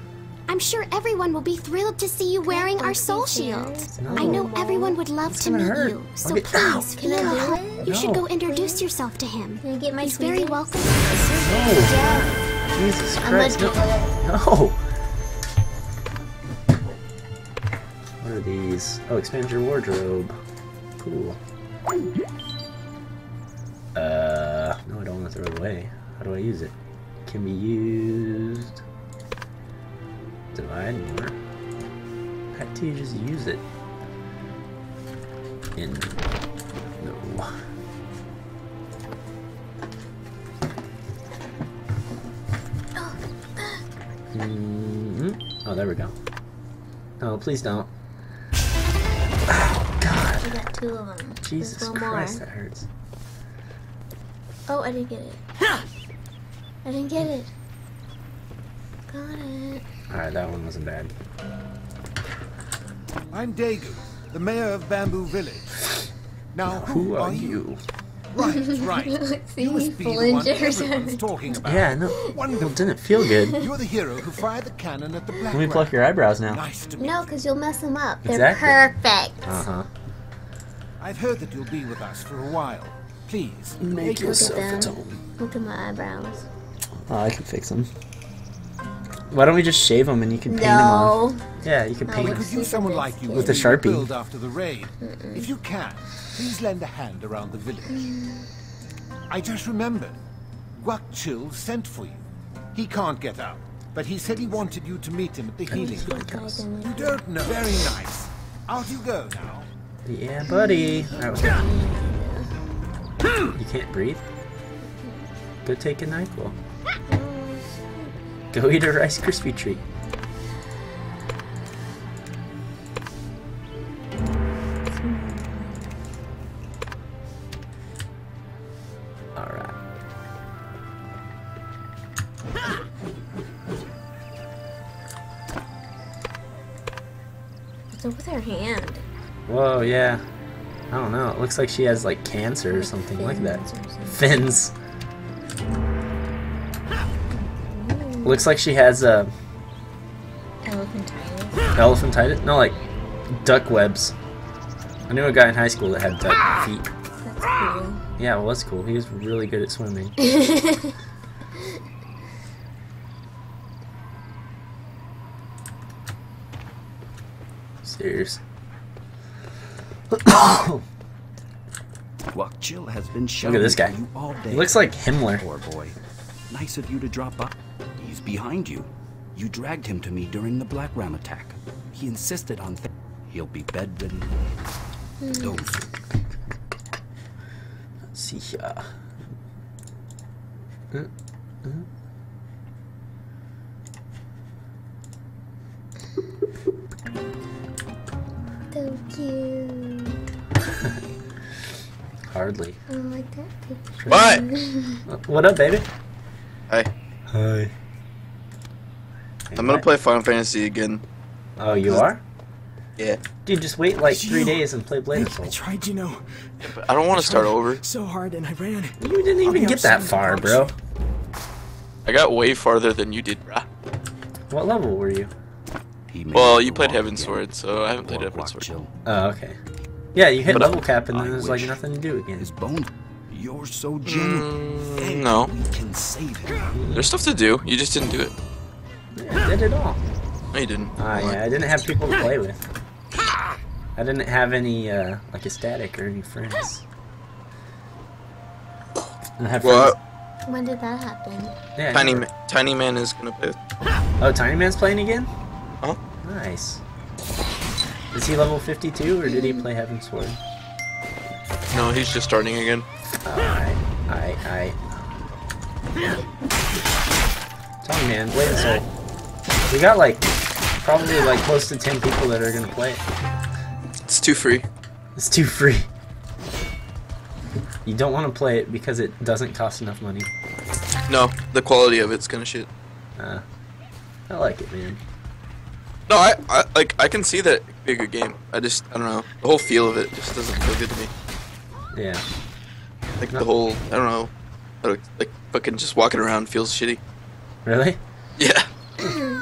I'm sure everyone will be thrilled to see you wearing our soul shield. No. I know everyone would love It's to meet hurt. you. So get- please, Can I feel do how- you should go introduce yourself to him. Can I get my He's very welcome. No. Jesus Christ. No. no. What are these? Oh, expand your wardrobe. Cool. Uh, no, I don't want to throw it away. How do I use it? Can be used. Divide more. How do you just use it? In. No. Mm Oh, there we go. No, please don't. Oh, God. I got two of them. Jesus There's one Christ, more. that hurts. Oh, I didn't get it. I didn't get it. Got it. Alright, that one wasn't bad. I'm Dagu, the mayor of Bamboo Village. Now, Who are you? Right, right. See, you must be the one flingers. everyone's talking about. Yeah, no. Well, it didn't feel good. You're the hero who fired the cannon at the black Let me pluck your eyebrows now. Nice to meet No, because you'll mess them up. They're perfect. Uh huh. I've heard that you'll be with us for a while. Please, Make Look yourself at at home. Look at my eyebrows. Oh, I can fix them. Why don't we just shave them and you can paint them No. on? Yeah, you can No, paint We them. could use someone like you With a Sharpie. rebuild after the raid. If you can, please lend a hand around the village. I just remembered. Guak Chill sent for you. He can't get out, but he said he wanted you to meet him at the oh, healing place. You don't know. Very nice. Out you go now. Yeah, buddy. Alright, hmm. You can't breathe? Go take a NyQuil. Hmm. Go eat a Rice Krispie treat. Alright. What's up with her hand? Whoa, yeah. I don't know. It looks like she has like cancer or something like that. Fins. Looks like she has uh, a Elephantitis. elephantitis. No, like duck webs. I knew a guy in high school that had duck feet. That's cool. Yeah, it was cool. He was really good at swimming. Serious. Guak Chill has been Look at this guy. for you all day. He looks like Himmler. Poor boy. Nice of you to drop by. He's behind you. You dragged him to me during the Black Ram attack. He insisted on th- He'll be bedridden. Don't. see here. Uh, uh. So cute. Hardly. I like that picture. What? What up, baby? Hi. Hi. I'm gonna play Final Fantasy again. Oh, you are? Yeah. Dude, just wait like three days and play Blade of Soul. I tried, you know. But I don't want to start over. So hard, and I ran. You didn't even get that far, bro. I got way farther than you did, brah. What level were you? Well, you played Heavensward, so I haven't played Heavensward. Oh, okay. Yeah, you hit But, level cap and then I there's like nothing to do again. His bones. You're so genuine. Mm, no. Can save him. There's stuff to do. You just didn't do it. Yeah, I did it all. No, you didn't. Ah, yeah, I didn't have people to play with. I didn't have any, uh, like a static or any friends. I have Well, friends. When did that happen? Yeah, Tiny know. Ma- Tiny Man is gonna play. Oh, Tiny Man's playing again? Huh? Nice. Is he level 52 or did he play Heavensward? No, he's just starting again. Alright, alright, alright. Tiny Man, Blade of Soul. We got like, probably like close to 10 people that are gonna play it. It's too free. It's too free. You don't want to play it because it doesn't cost enough money. No, the quality of it's kind of shit. Uh, I like it, man. No, I, I like I can see that it could be a good game. I just I don't know. The whole feel of it just doesn't feel good to me. Yeah. Like the whole I don't know. Like, like fucking just walking around feels shitty. Really? Yeah.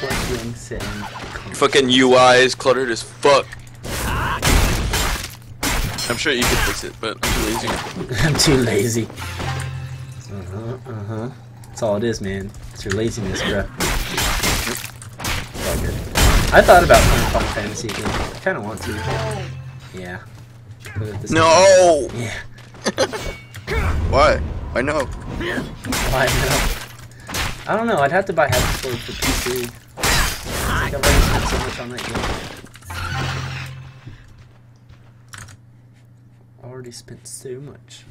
Fucking sand. Fucking UI is cluttered as fuck. I'm sure you could fix it, but I'm too lazy. I'm too lazy. Uh huh. Uh huh. That's all it is, man. It's your laziness, bro. All good. I thought about playing Final Fantasy again. I kind of want to. Yeah. But at the same No! time- Yeah. Why? Why no? Why no? I don't know. I'd have to buy Heavensward for PC. I think I've already spent so much on that game. Already spent so much.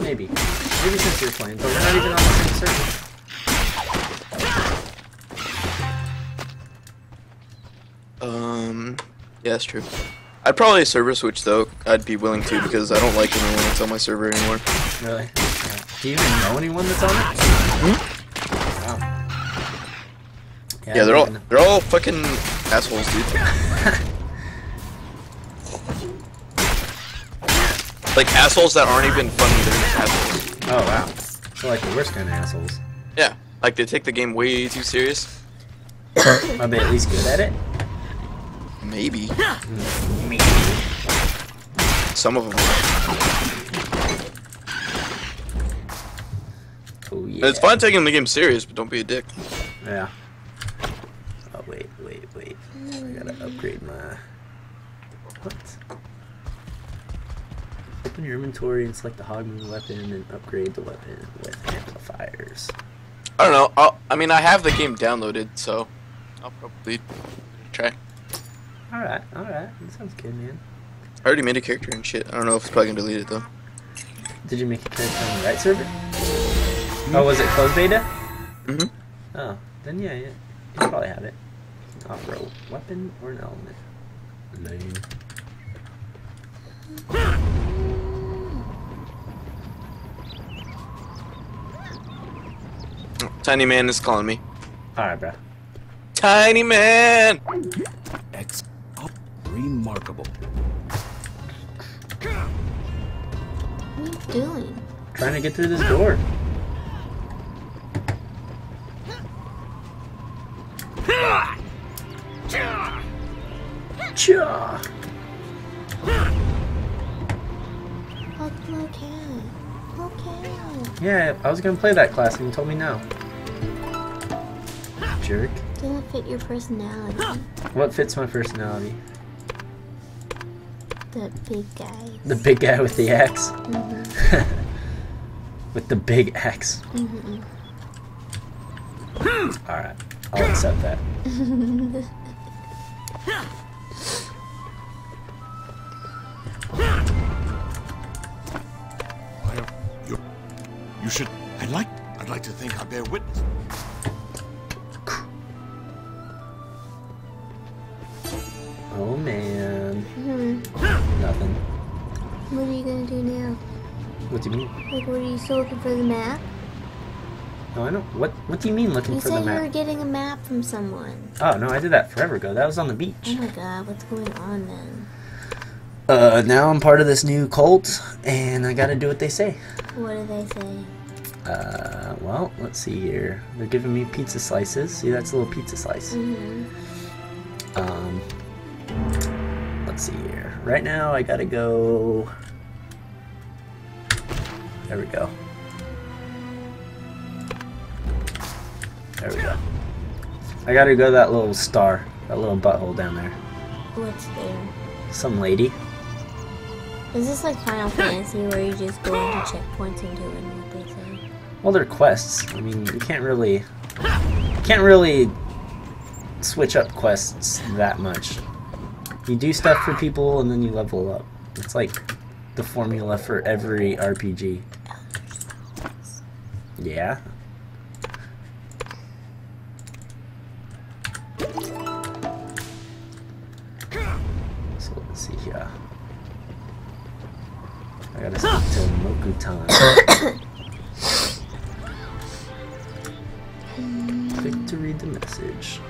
Maybe. Maybe since you're playing, but we're not even on the same server. Um, yeah, that's true. I'd probably server switch though. I'd be willing to because I don't like anyone that's on my server anymore. Really? Yeah. Do you even know anyone that's on it? Wow. Yeah, they're all they're all fucking assholes, dude. like assholes that aren't even funny. They're just assholes. Oh wow. So like the worst kind of assholes. Yeah, like they take the game way too serious. Are they at least good at it? Maybe. Maybe. Hmm. Some of them. Oh yeah. It's fine taking the game serious, but don't be a dick. Yeah. Oh wait, wait, wait. I gotta upgrade my. What? Open your inventory and select the Hong Moon weapon and upgrade the weapon with amplifiers. I don't know. I'll, I mean, I have the game downloaded, so I'll probably try. Alright, alright. That sounds good, man. I already made a character and shit. I don't know if it's probably gonna delete it though. Did you make a character on the right server? Oh, was it closed beta? Mhm. Oh, then yeah, yeah. You probably have it. Off-road weapon or an element. Lame. Tiny man is calling me. Alright, bro. Tiny man. Ex. Oh, remarkable. What are you doing? Trying to get through this door. Cha. Look, look at. Look at. Yeah, I was gonna play that class and you told me no. Jerk. Doesn't fit your personality. What fits my personality? The big guy. The big guy with the axe. Mhm. with the big axe. Mhm. Alright, I'll accept that. You, you should. I'd like. I'd like to think I bear witness. Oh man. Hmm. Nothing. What are you gonna do now? What do you mean? Like, what are you still looking for the map? No, I don't. What What do you mean looking You for the map? You said you were getting a map from someone. Oh no, I did that forever ago. That was on the beach. Oh my god, what's going on then? Uh, now I'm part of this new cult, and I gotta do what they say. What do they say? Uh, well, let's see here. They're giving me pizza slices. See, that's a little pizza slice. Mm-hmm. Um, let's see here. Right now, I gotta go. There we go. There we go. I gotta go to that little star, that little butthole down there. What's there? Some lady. Is this like Final Fantasy where you just go into checkpoints and do what they say? Well, they're quests. I mean, you can't really, you can't really switch up quests that much. You do stuff for people and then you level up. It's like the formula for every RPG. Yeah. So let's see here. I gotta speak to Mokutan. Click to read the message.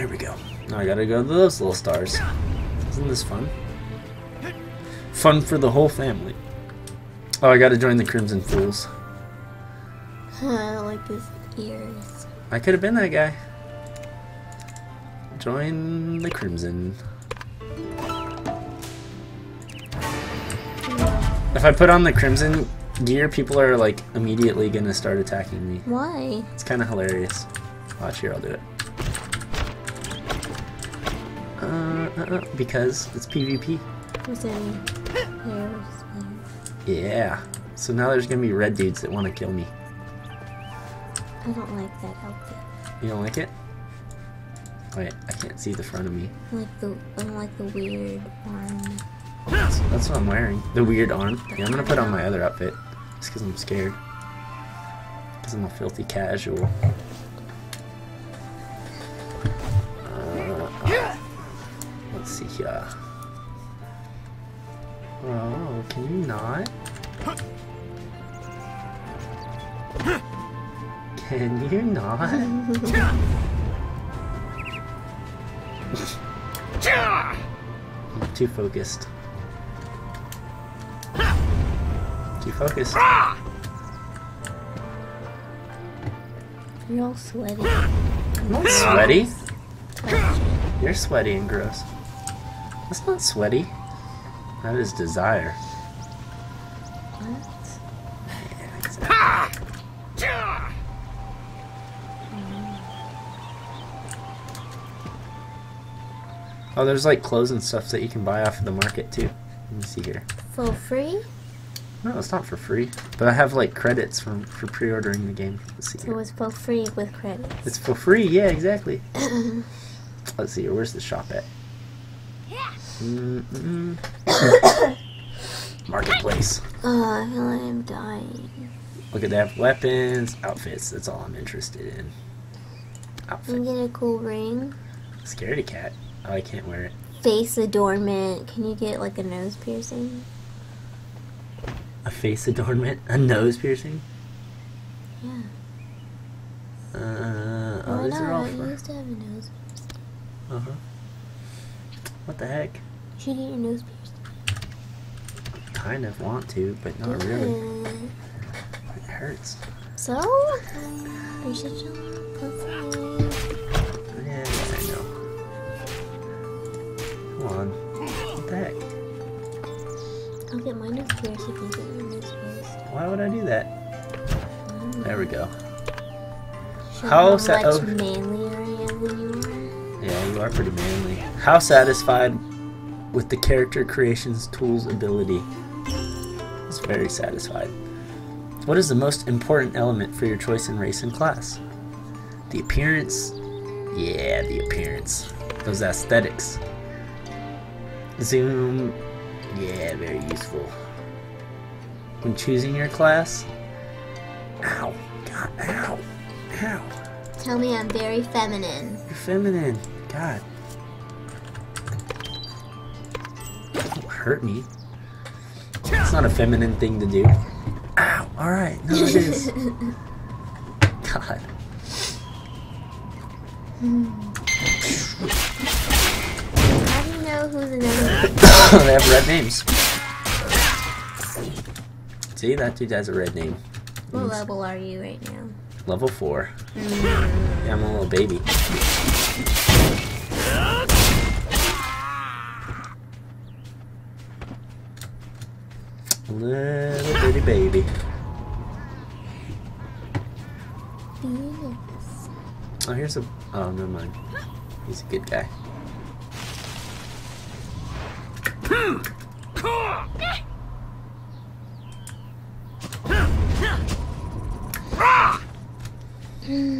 There we go. Now I gotta go to those little stars. Isn't this fun? Fun for the whole family. Oh, I gotta join the Crimson Fools. I don't like his ears. I could have been that guy. Join the Crimson. If I put on the Crimson gear, people are like immediately gonna start attacking me. Why? It's kind of hilarious. Watch here, I'll do it. Uh, uh, uh, because it's PvP. Who's in here? Yeah. So now there's gonna be red dudes that want to kill me. I don't like that outfit. You don't like it? Wait, I can't see the front of me. I like the I don't like the weird arm. That's, that's what I'm wearing. The weird arm. Yeah, I'm gonna put on my other outfit. Just because I'm scared. Because I'm a filthy casual. See here. Oh, can you not? Can you not? I'm too focused. Too focused. You're all sweaty. I'm not sweaty. You're sweaty and gross. That's not sweaty. That is desire. What? Oh, there's like clothes and stuff that you can buy off of the market too. Let me see here. For free? No, it's not for free. But I have like credits from for pre-ordering the game. Let's see So here. it's for free with credits. It's for free. Yeah, exactly. Let's see here. Where's the shop at? Marketplace. Oh, I feel like I'm dying. Look at that. Weapons, outfits. That's all I'm interested in. Can Outfit. get a cool ring? Scaredy cat. Oh, I can't wear it. Face adornment. Can you get like a nose piercing? A face adornment? A nose piercing? Yeah. Uh, Why oh, these are all not? You used to have a nose. piercing. Uh huh. What the heck? You should get your nose pierced. Kind of want to, but not Do really. it. Hurts. So? You should show pussy. Yeah, I know. Come on. What the heck? I'll get my nose pierced if you get your nose pierced. Why would I do that? Mm-hmm. There we go. How how sa- much oh. manlier I am than you are. Yeah, you are pretty manly. How satisfied with the character creation's tools ability? It's very satisfied. What is the most important element for your choice in race and class? The appearance? Yeah, the appearance. Those aesthetics. Zoom? Yeah, very useful. When choosing your class? Ow. God, ow. Ow. Tell me I'm very feminine. You're feminine. God. Hurt me. It's not a feminine thing to do. Ow. Alright. No, it is. God. How do you know who's another? they have red names. See, that dude has a red name. what level are you right now? Level 4. Mm. Yeah, I'm a little baby. Little bitty baby. Oh, here's a. Oh, never mind. He's a good guy. You're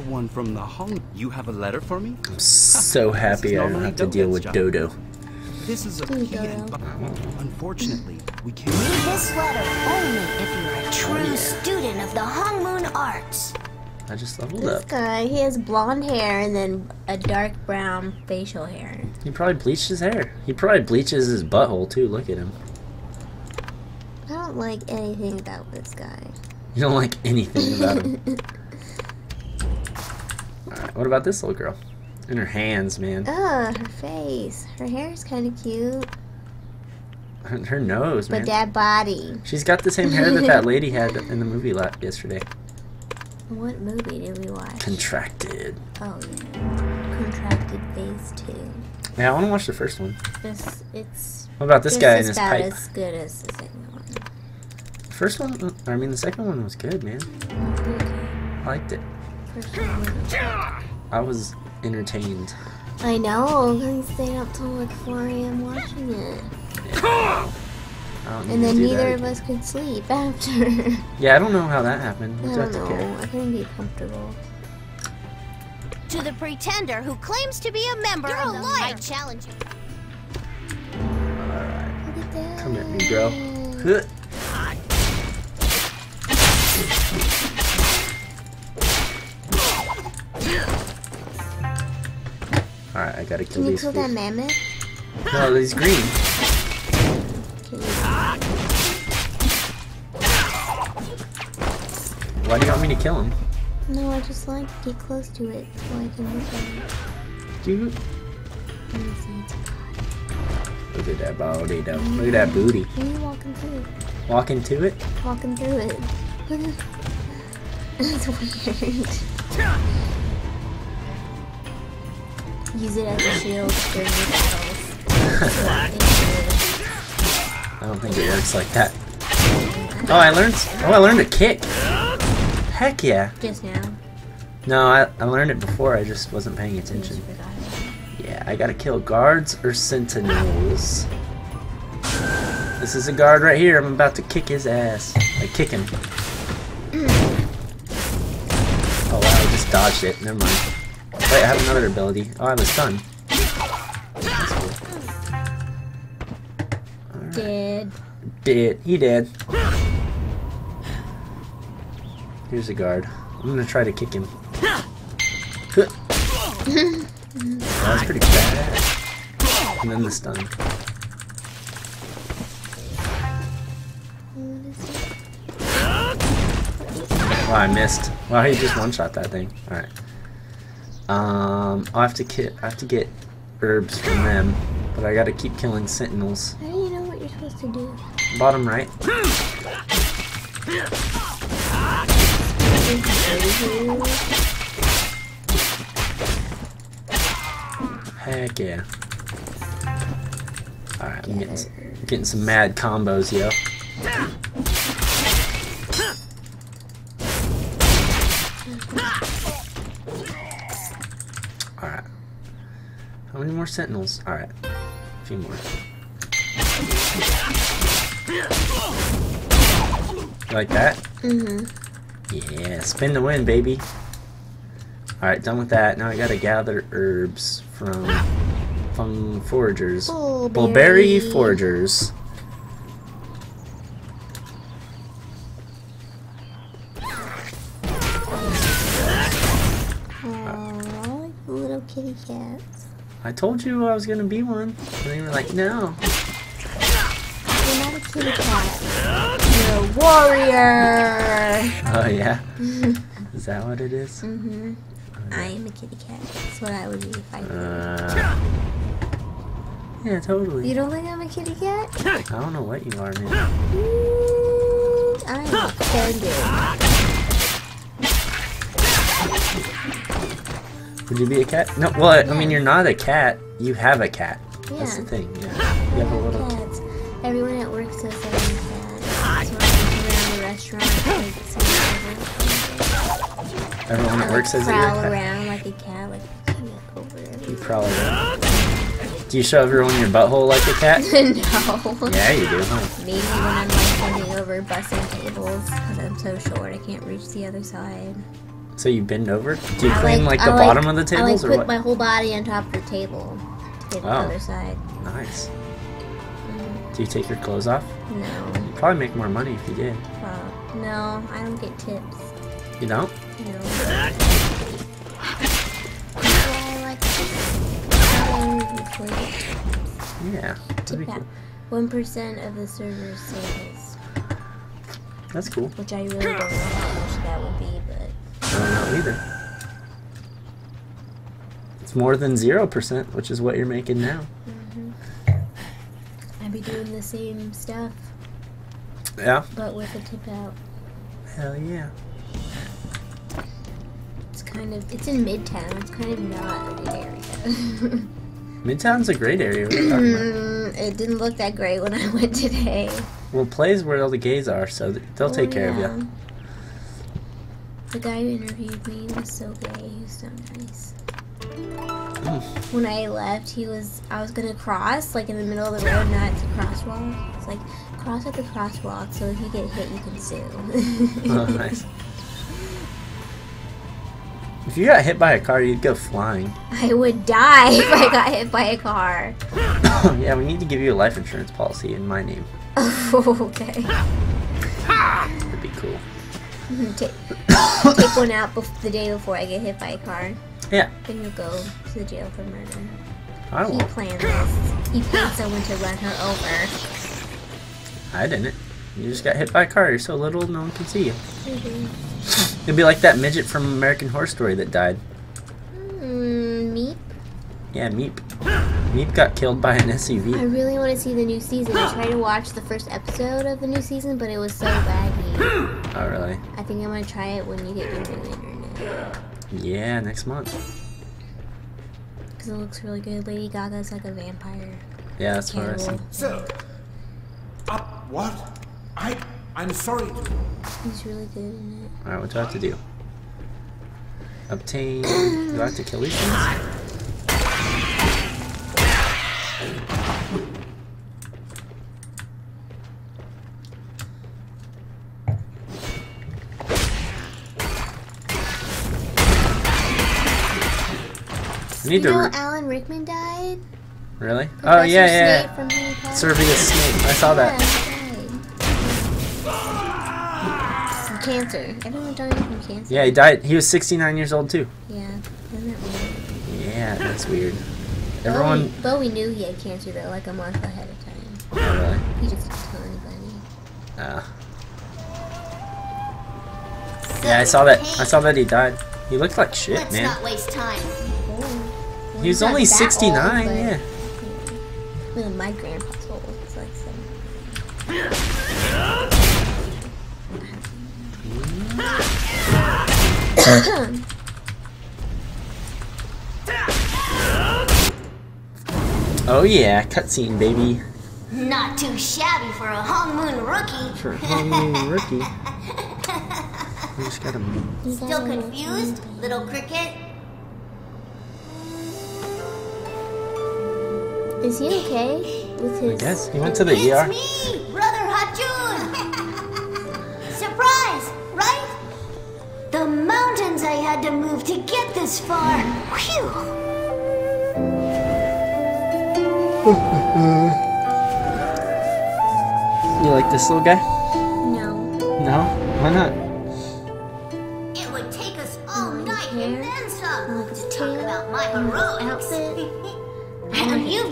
the one from the Hong. You have a letter for me? I'm so happy I don't have to deal with Dodo. This is a Hey, PN. Dodo. Unfortunately, we can't. Read this letter only if you're a true oh, yeah. student of the Hong Moon Arts. I just leveled This up. guy, he has blonde hair and then a dark brown facial hair. He probably bleached his hair. He probably bleaches his butthole too. Look at him. I don't like anything about this guy. You don't like anything about him. Alright, what about this little girl? And her hands, man. Ugh, her face. Her hair is kind of cute. Her, her nose, man. But that body. She's got the same hair that that lady had in the movie yesterday. What movie did we watch? Contracted. Oh, yeah. Contracted Phase 2. Yeah, I want to watch the first one. This, it's. What about this guy and his about pipe? as good as the second one. The first one, I mean, the second one was good, man. I liked it. First one. I was entertained. I know. I stayed up till like 4 a.m. watching it. I don't And then neither of us could sleep after. Yeah, I don't know how that happened. I don't know. okay. I couldn't be comfortable. To the pretender who claims to be a member You're of a the liar. I challenge you. Come at me, bro. I gotta kill Can you these kill that mammoth? No, he's green. Why do you want me to kill him? No, I just like to get close to it so I can look at it. Dude. Let me see. Look at that body, though. Look at that booty. Can you walking through it? Walk into it. Walking through it. That's weird. Use it as a shield during your battles. I don't think it works like that. Oh, I learned. Oh, I learned a kick. Heck yeah. Just now. No, I, I learned it before. I just wasn't paying attention. Yeah, I gotta kill guards or sentinels. This is a guard right here. I'm about to kick his ass. I kick him. Mm. Oh wow, I just dodged it. Never mind. Wait, I have another ability. Oh, I have a stun. Dead. Dead. He dead. Here's a guard. I'm gonna try to kick him. Huh. That was pretty bad. And then the stun. Wow, I missed. Wow, he just one-shot that thing. Alright. Um, I have to get I have to get herbs from them, but I gotta keep killing sentinels. How do you know what you're supposed to do? Bottom right. Heck yeah. Alright, I'm getting, getting some mad combos, yo. How many more sentinels? Alright. A few more. You like that? Mm-hmm. Yeah, spin the win, baby. Alright, done with that. Now I gotta gather herbs from from foragers. Bullberry. Bulberry foragers. Aww, like the little kitty cats. I told you I was gonna be one. And you were like, no. You're not a kitty cat. You're a warrior. Oh yeah? Is that what it is? Mm-hmm. I am a kitty cat. That's what I would be if I could. Uh, yeah, totally. You don't think I'm a kitty cat? I don't know what you are, man. Ooh, I'm offended. Would you be a cat? No, well, I mean, you're not a cat. You have a cat. Yeah. That's the thing, yeah. You have a little Cats. Everyone at work says I'm a cat. So I around the restaurant like Everyone at work says that prowl you're a cat. around like a cat, like over You everything. probably do. Do you show everyone your butthole like a cat? no. Yeah, you do, huh? Maybe when I'm like bending over bussing tables because I'm so short I can't reach the other side. So you bend over? Do you I clean like, the I bottom of the I like or put what? my whole body on top of the table to get the Oh. other side. Nice. Do you take your clothes off? No. You'd probably make more money if you did. Uh, no, I don't get tips. You don't? No. Like Yeah. That'd cool. One percent of the server's sales, That's cool. which I really don't know how much that would be, but I don't know either. It's more than zero percent, which is what you're making now. I'd be doing the same stuff, Yeah. but with a tip out. Hell yeah. It's kind of it's in Midtown. It's kind of not a good area. Midtown's a great area. What are about? Mm, it didn't look that great when I went today. Well, plays where all the gays are, so they'll take Oh, care of you. The guy who interviewed me was so gay. He was so nice. Mm. When I left, he was. I was gonna cross, like in the middle of the road, not at the crosswalk. It's like cross at the crosswalk, so if you get hit, you can sue. Oh, nice. If you got hit by a car, you'd go flying. I would die if I got hit by a car. yeah, we need to give you a life insurance policy in my name. okay. That'd be cool. Take, take one out bef- the day before I get hit by a car. Yeah. Then you'll go to the jail for murder. I he won't. planned this. He paid someone to run her over. I didn't. You just got hit by a car. You're so little, no one can see you. Mhm. It'd be like that midget from American Horror Story that died. Mm, me? Yeah, Meep. Meep got killed by an SUV. I really want to see the new season. I tried to watch the first episode of the new season, but it was so laggy. Oh, really? I think I'm gonna try it when you get your new internet. Yeah, next month. Because it looks really good. Lady Gaga's like a vampire. Yeah, that's what I see. Cannibal. Sir, uh, what? I, I'm sorry. He's really good in it. Alright, what do I have to do? Obtain. do I have to kill these things? Need you to. know Alan Rickman died? really? Oh Professor yeah, yeah. Snape from Serving a snake. I saw that. From cancer. Everyone died from cancer. Yeah, he died. He was 69 years old too. Yeah. Isn't that weird? Yeah, that's weird. Everyone. but we knew he had cancer though, like a month ahead of time. Oh, really? He just didn't tell anybody. Ah. Yeah, I saw that. I saw that he died. He looked like shit, Let's man. not waste time. He was He's not only 69. old, but- yeah. My grandpa's old. It's like seven. Oh yeah, cutscene, baby. Not too shabby for a Hong Moon rookie. For a Halloween rookie. We just gotta. Still confused, little cricket? Is he okay with I his? guess he went to the ER. It's Me, brother Hachun. Surprise, right? The mountains I had to move to get this far. Whew. You like this little guy? No. No? Why not?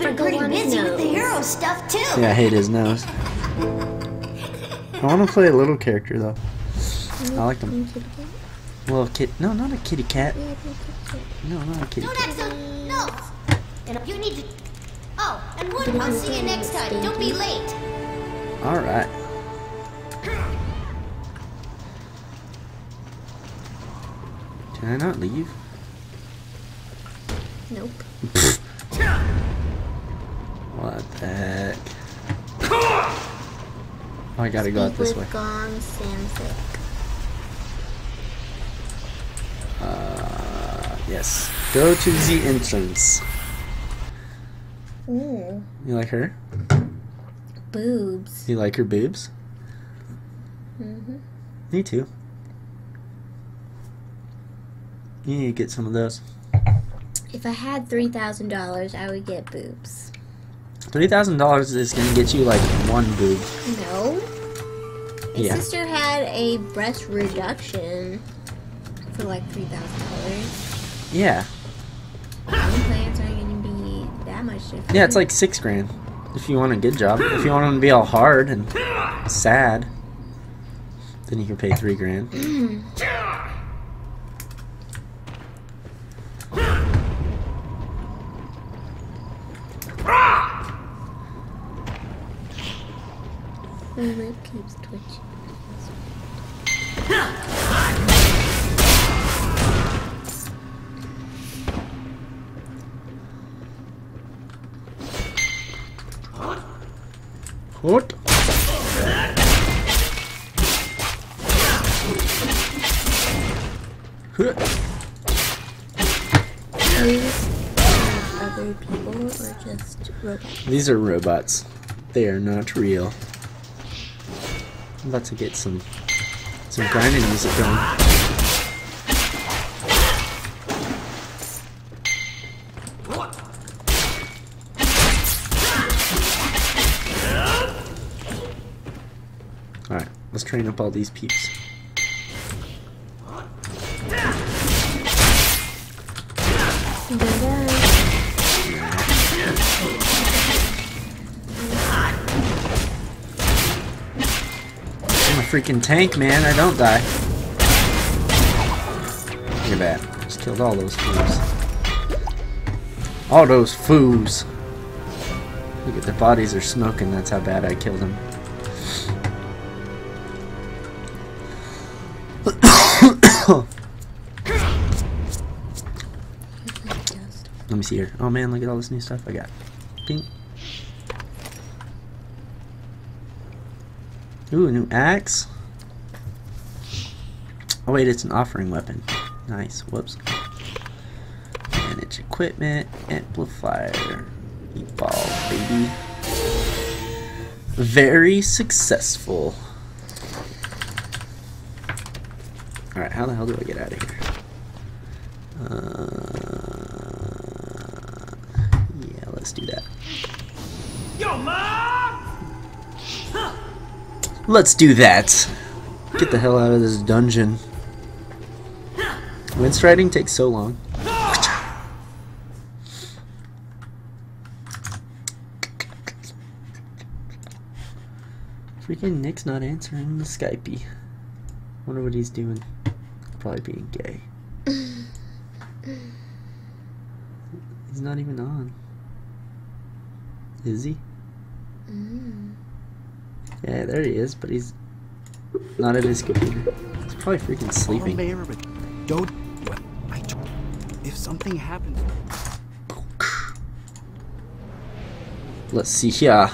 And you've been pretty on his busy with the hero stuff too. Yeah, I hate his nose. I want to play a little character though. I like him. Little kid. No, not a kitty cat. No, not a kitty Don't cat. act so. No. And you need to. Oh, and Wood, I'll see you next time. Don't be late. All right. Can I not leave? Nope. What the heck? Oh, I gotta go out Speak this way. with Gong Samsic. Uh, yes. Go to the entrance. Ooh, You like her? boobs. You like her boobs? hmm Me too. You need to get some of those. If I had three thousand dollars, I would get boobs. Three thousand dollars is gonna get you like one boob. No. My Yeah. sister had a breast reduction for like three thousand dollars. Yeah. Implants aren't gonna be that much different. Yeah, it's like six grand. If you want a good job. If you want them to be all hard and sad, then you can pay three grand. keeps twitching. What? Huh. These are other people or just robots? These are robots. They are not real. I'm about to get some some grinding music going. Alright, let's train up all these peeps. Freaking tank, man. I don't die. Look at that. Just killed all those fools. All those fools. Look at the bodies are smoking. That's how bad I killed them. Let me see here. Oh man, look at all this new stuff I got. Pink. Ooh, a new axe. Oh wait, it's an offering weapon. Nice. Whoops. Manage equipment. Amplifier. Evolve, baby. Very successful. Alright, how the hell do I get out of here? Uh, Let's do that. Get the hell out of this dungeon. Wind striding takes so long. Freaking Nick's not answering the Skypey. Wonder what he's doing. Probably being gay. He's not even on. Is he? Mm. Yeah, there he is, but he's not at his computer. He's probably freaking sleeping. Don't. I, if something happens. Let's see here.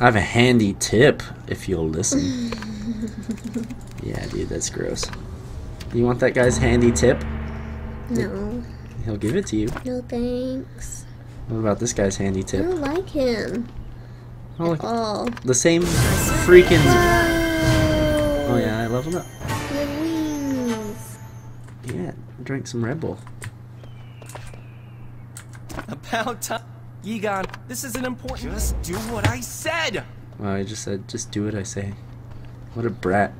I have a handy tip if you'll listen. yeah, dude, that's gross. You want that guy's handy tip? No. He'll give it to you. No thanks. What about this guy's handy tip? I don't like him. Oh, look, oh. all. the same freaking. Oh yeah, I leveled up. Louise. Yeah, drink some Red Bull. About time. Egon, this is an important. Just do what I said! Well, I just said, just do what I say. What a brat.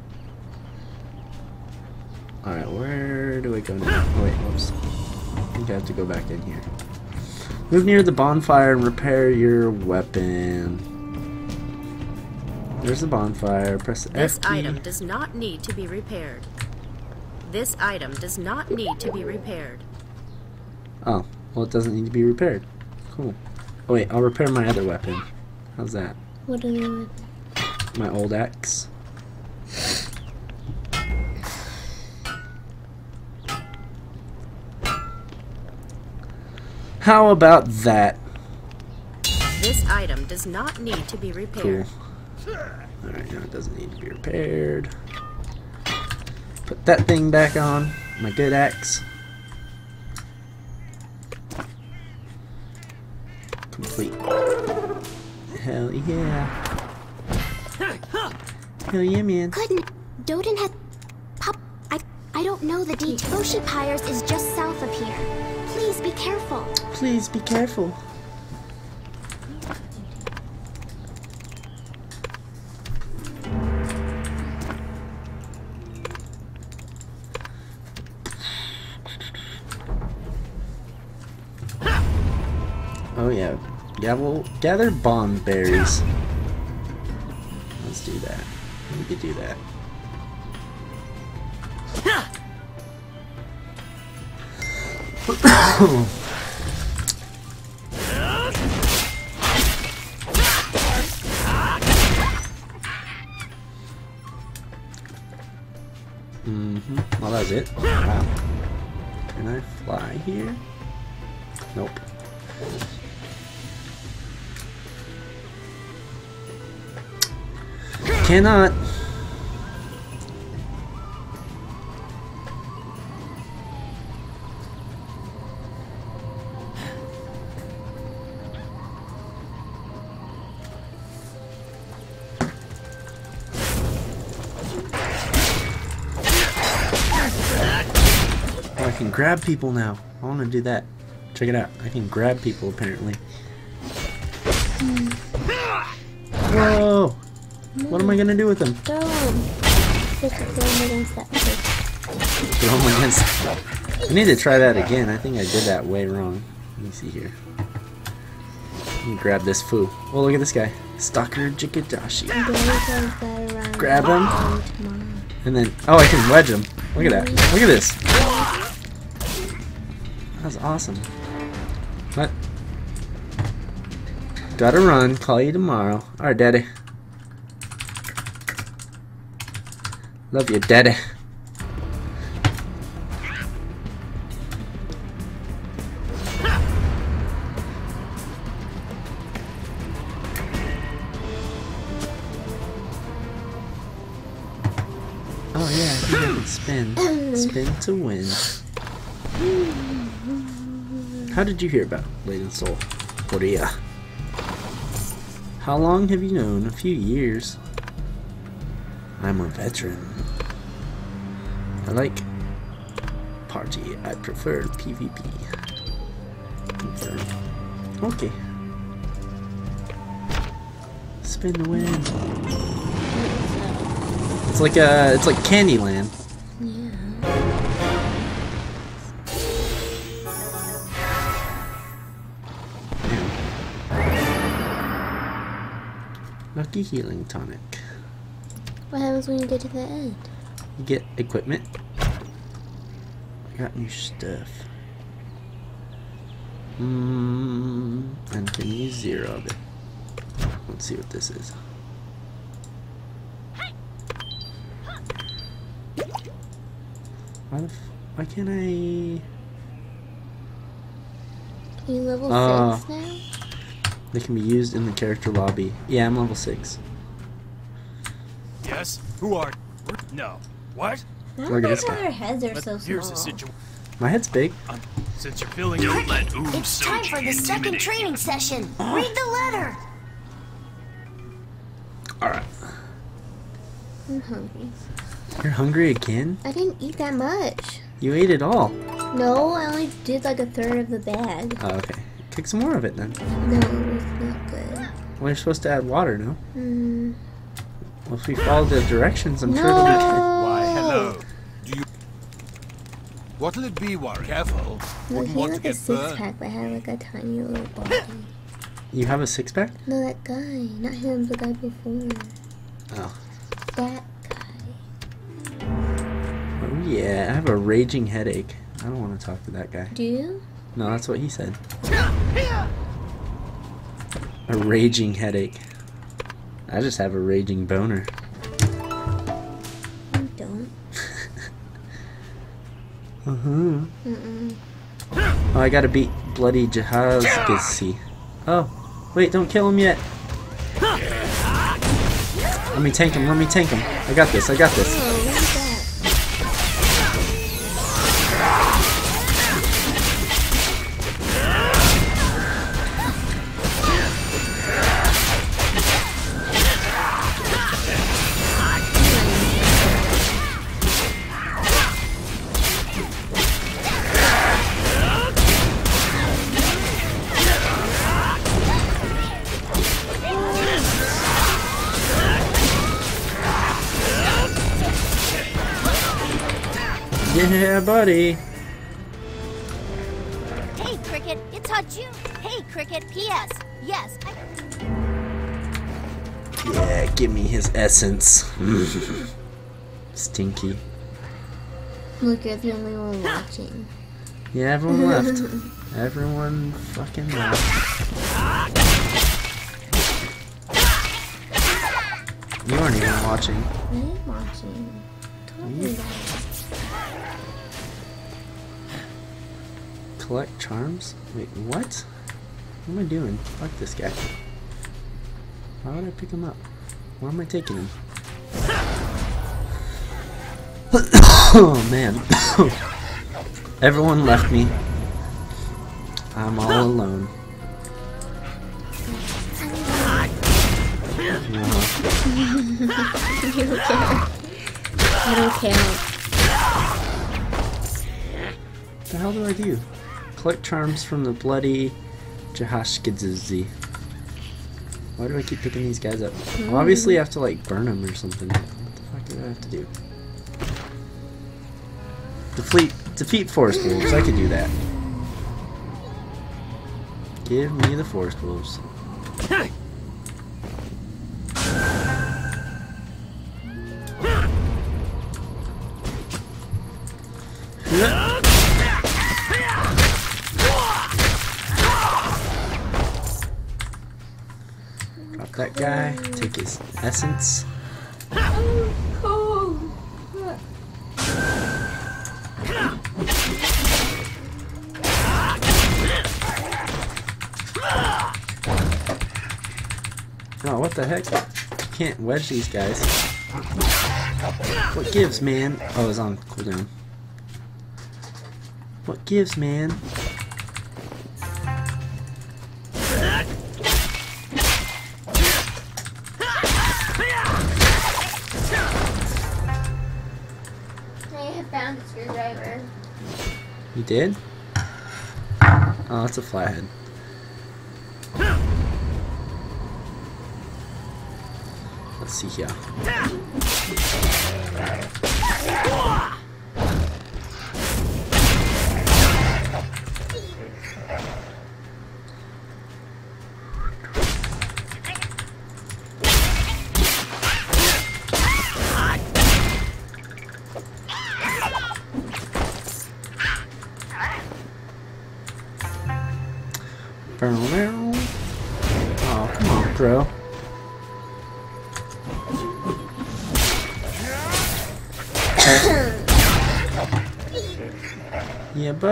Alright, where do I go now? Oh wait, whoops. I think I have to go back in here. Move near the bonfire and repair your weapon. There's the bonfire. Press This F key. item does not need to be repaired. This item does not need to be repaired. Oh, well it doesn't need to be repaired. Cool. Oh wait, I'll repair my other weapon. How's that? What do you My old axe. How about that? This item does not need to be repaired. Cool. Alright, now it doesn't need to be repaired. Put that thing back on. My good axe. Complete. Hell yeah. Hell yeah, man. Couldn't. Doden had. Pop. I. I don't know the details. Pyres is just south of here. Please be careful. Please be careful. Yeah, we'll gather bomb berries. Let's do that. We could do that. mm hmm Well, that's it. Wow. Can I fly here? Nope. Cannot. Oh, I can grab people now. I want to do that. Check it out. I can grab people apparently. Whoa! What am I gonna do with him. Just throw him against that person. Throw them against. I need to try that again. I think I did that way wrong. Let me see here. Let me grab this foo. Oh, look at this guy. Stalker Jikadashi. Grab him. And then, oh, I can wedge him. Look at that. Look at this. That's awesome. What? Gotta run. Call you tomorrow. Alright, daddy. Love you, daddy. Oh spin. Spin to win. How did you hear about Blade and Soul? Korea. How long have you known? A few years. I'm a veteran. I like party. I prefer PvP. Confirm. Okay. Spin the win. It's like a, it's like Candyland. Yeah. Lucky healing tonic. What happens when you get to the end? You get equipment. I got new stuff. Hmm. And can use zero of it. Let's see what this is. Why the f why can't I? Are you level Uh, 6 now? They can be used in the character lobby. Yeah, I'm level six. Yes? Who are No. What? I Look at this guy. their heads are But so here's the small. situation. My head's big. Since you're feeling Don't let Oom It's time for the second training session. Read the letter. Alright. I'm hungry. You're hungry again? I didn't eat that much. You ate it all. No, I only did like a third of the bag. Oh, okay. Take some more of it then. No, it was not good. Well, you're supposed to add water, no? Mm. Well, if we follow the directions, I'm sure it'll be good. Why, hello. Do you... What'll it be, Warren? Careful. No, Wouldn't he want had to a get six burned. pack, but had like a tiny little body. You have a six pack? No, that guy. Not him, the guy before. Oh. That guy. Oh yeah, I have a raging headache. I don't want to talk to that guy. do you? No, that's what he said. A raging headache. I just have a raging boner. You don't. Uh-huh. Mm-mm. Oh, I gotta beat bloody Jahazgisi. Oh, wait, don't kill him yet. Let me tank him, let me tank him. I got this, I got this. Yeah, buddy. Hey, Cricket, it's Hajun. Hey, Cricket, P.S. Yes, I... Yeah, give me his essence. Stinky. Look, you're the only one watching. Yeah, everyone left. Everyone fucking left. You aren't even watching. I am watching. Collect charms? Wait, what? What am I doing? Fuck this guy. Why would I pick him up? Where am I taking him? oh man. Everyone left me. I'm all alone. You don't care. I don't care. What the hell do I do? Collect charms from the bloody Jahashkidzizi. Why do I keep picking these guys up? Well, obviously I have to like burn them or something. What the fuck do I have to do? Defeat, defeat forest wolves. I could do that. Give me the forest wolves. Essence. Oh, what the heck? Can't wedge these guys. What gives, man? Oh, it's on cooldown. What gives, man? Did? Oh, it's a flathead. Let's see here.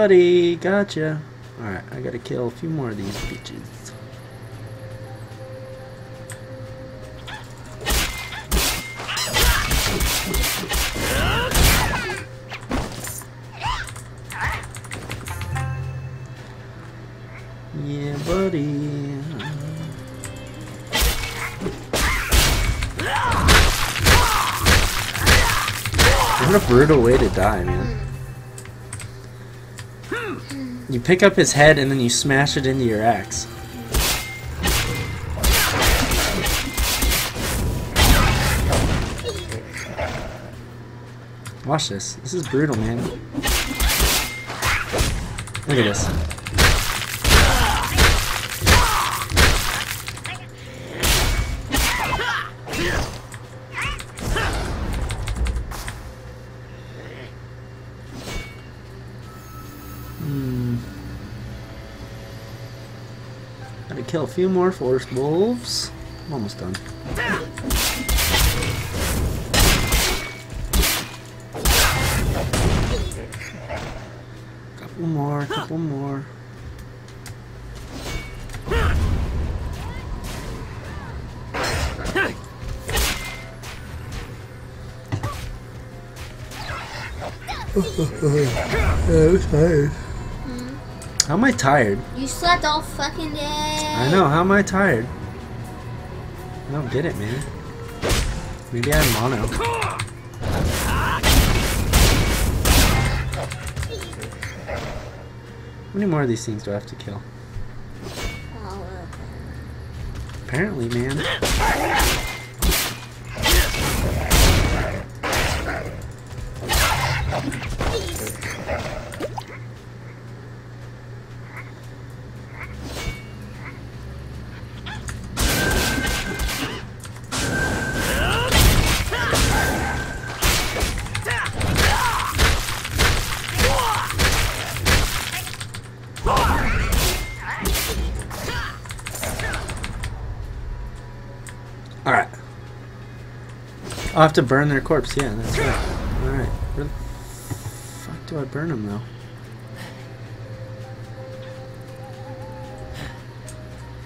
Buddy, gotcha. Alright, I gotta kill a few more of these bitches. Yeah, buddy. What a brutal way to die, man. You pick up his head and then you smash it into your axe. Watch this. This is brutal, man. Look at this. Few more forest wolves. I'm almost done. Couple more, couple more. Oh, oh, oh. yeah, I'm tired. How am I tired? You slept all fucking day. I know, how am I tired? I don't get it, man. Maybe I'm mono. How many more of these things do I have to kill? Apparently, man. I'll have to burn their corpse, yeah, that's right. Alright, where the fuck do I burn them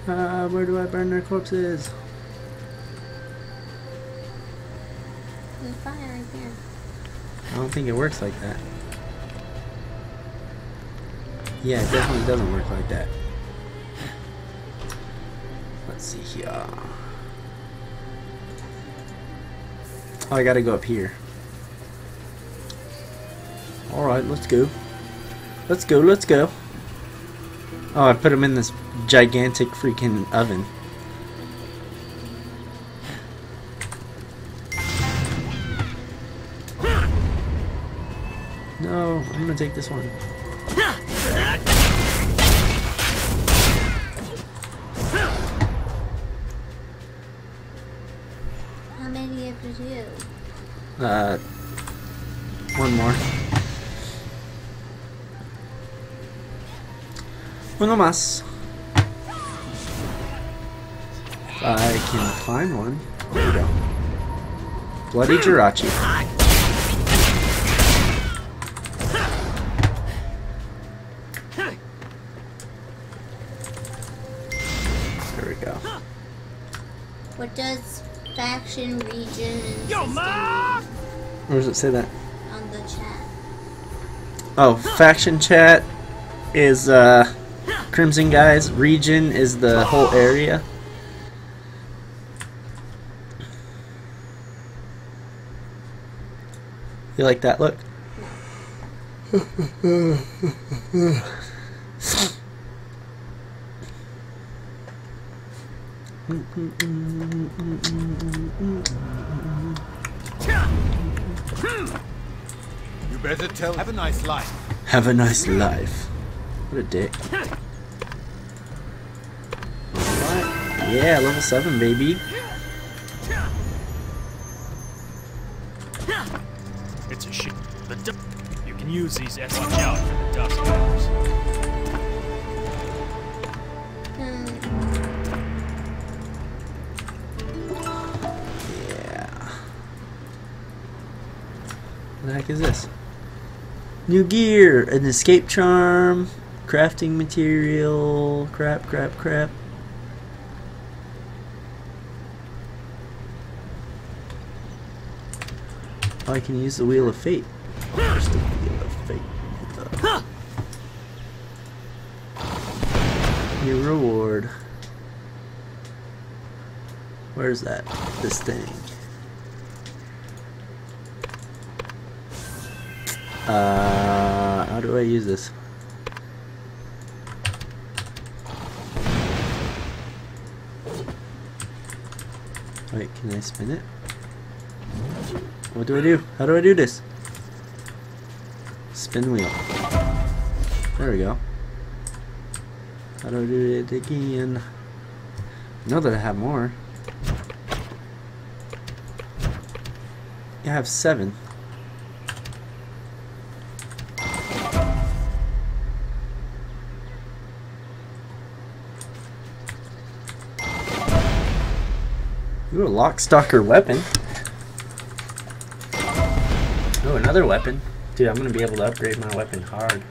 though? Uh, where do I burn their corpses? There's fire right there. I don't think it works like that. Yeah, it definitely doesn't work like that. Let's see here. Oh, I gotta go up here. Alright, let's go. Let's go, let's go. Oh, I put them in this gigantic freaking oven. No, I'm gonna take this one. Uno más. If I can find one. There we go. Bloody Jirachi. There we go. What does faction, region, Yo, ma! Where does it say that? on the chat? Oh, faction chat is uh, Crimson Guys. Region is the whole area. You like that look? You better tell. Have a nice life. Have a nice life. What a dick. Yeah, level 7, baby. It's a shit. The du- you can use these as watch out for the dust clouds. Yeah. Hmm. What the heck is this? New gear, an escape charm, crafting material, crap, crap, crap. I can use the Wheel of Fate. New reward. Where's that? This thing. Uh, how do I use this? Wait, can I spin it? What do I do? How do I do this? Spin wheel. There we go. How do I do it again? I know that I have more. I have seven. Ooh, a lock lockstalker weapon. Another weapon. Dude, I'm gonna be able to upgrade my weapon hard.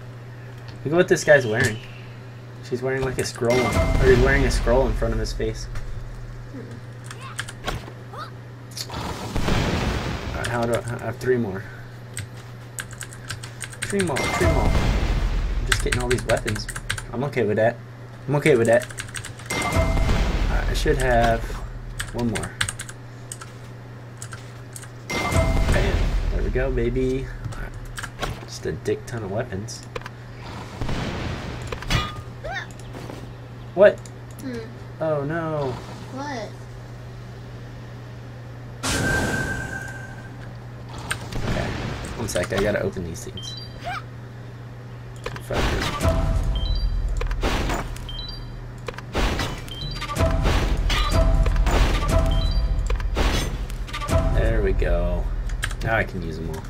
Look at what this guy's wearing. She's wearing like a scroll, or he's wearing a scroll in front of his face. How do I, I have three more? Three more, three more. I'm just getting all these weapons. I'm okay with that. I'm okay with that. I should have one more. Go, baby. Just a dick ton of weapons. What? Hmm. Oh no. What? Okay. One sec, I gotta open these things. Now I can use them all.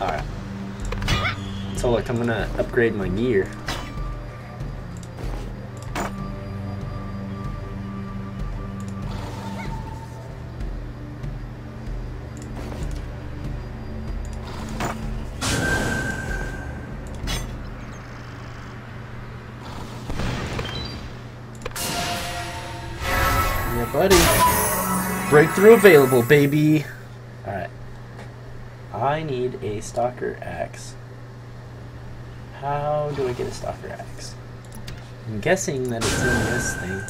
Alright. So look, I'm gonna upgrade my gear. Breakthrough available, baby. Need a stalker axe. How do I get a stalker axe? I'm guessing that it's in this thing.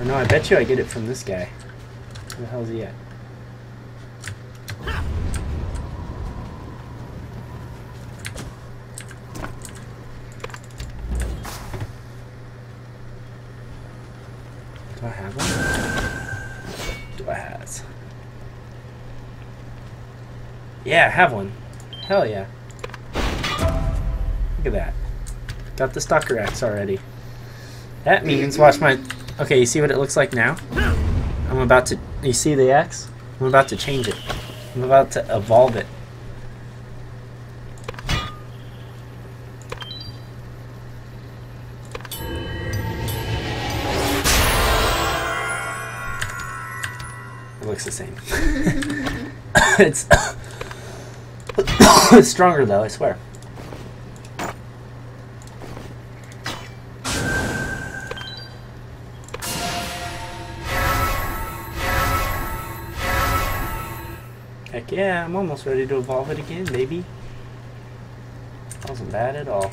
Or no, I bet you I get it from this guy. Where the hell's he at? Do I have one? Do I have? Yeah, have one. Hell yeah. Look at that. Got the stalker axe already. That means, watch my... Okay, you see what it looks like now? I'm about to... You see the axe? I'm about to change it. I'm about to evolve it. It looks the same. it's it's stronger though, I swear. Heck yeah, I'm almost ready to evolve it again, baby. That wasn't bad at all.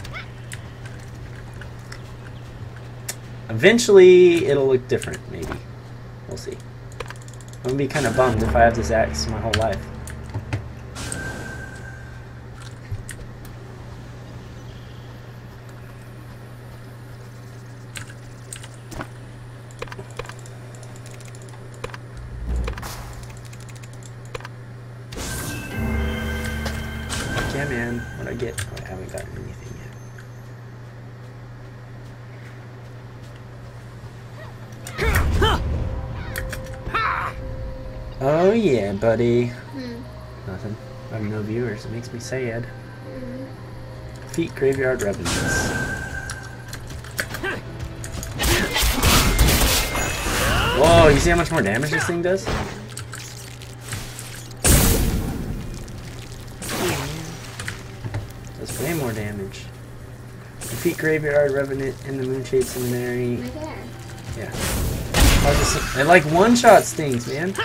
Eventually, it'll look different, maybe. We'll see. I'm gonna be kind of bummed if I have this axe my whole life. Buddy. Hmm. Nothing. I have no viewers. It makes me sad. Feet graveyard revenants. Whoa, you see how much more damage this thing does? Does way more damage. Defeat Graveyard Revenant in the Moonshade Seminary. Right there. Yeah. I just, it like one shots things, man.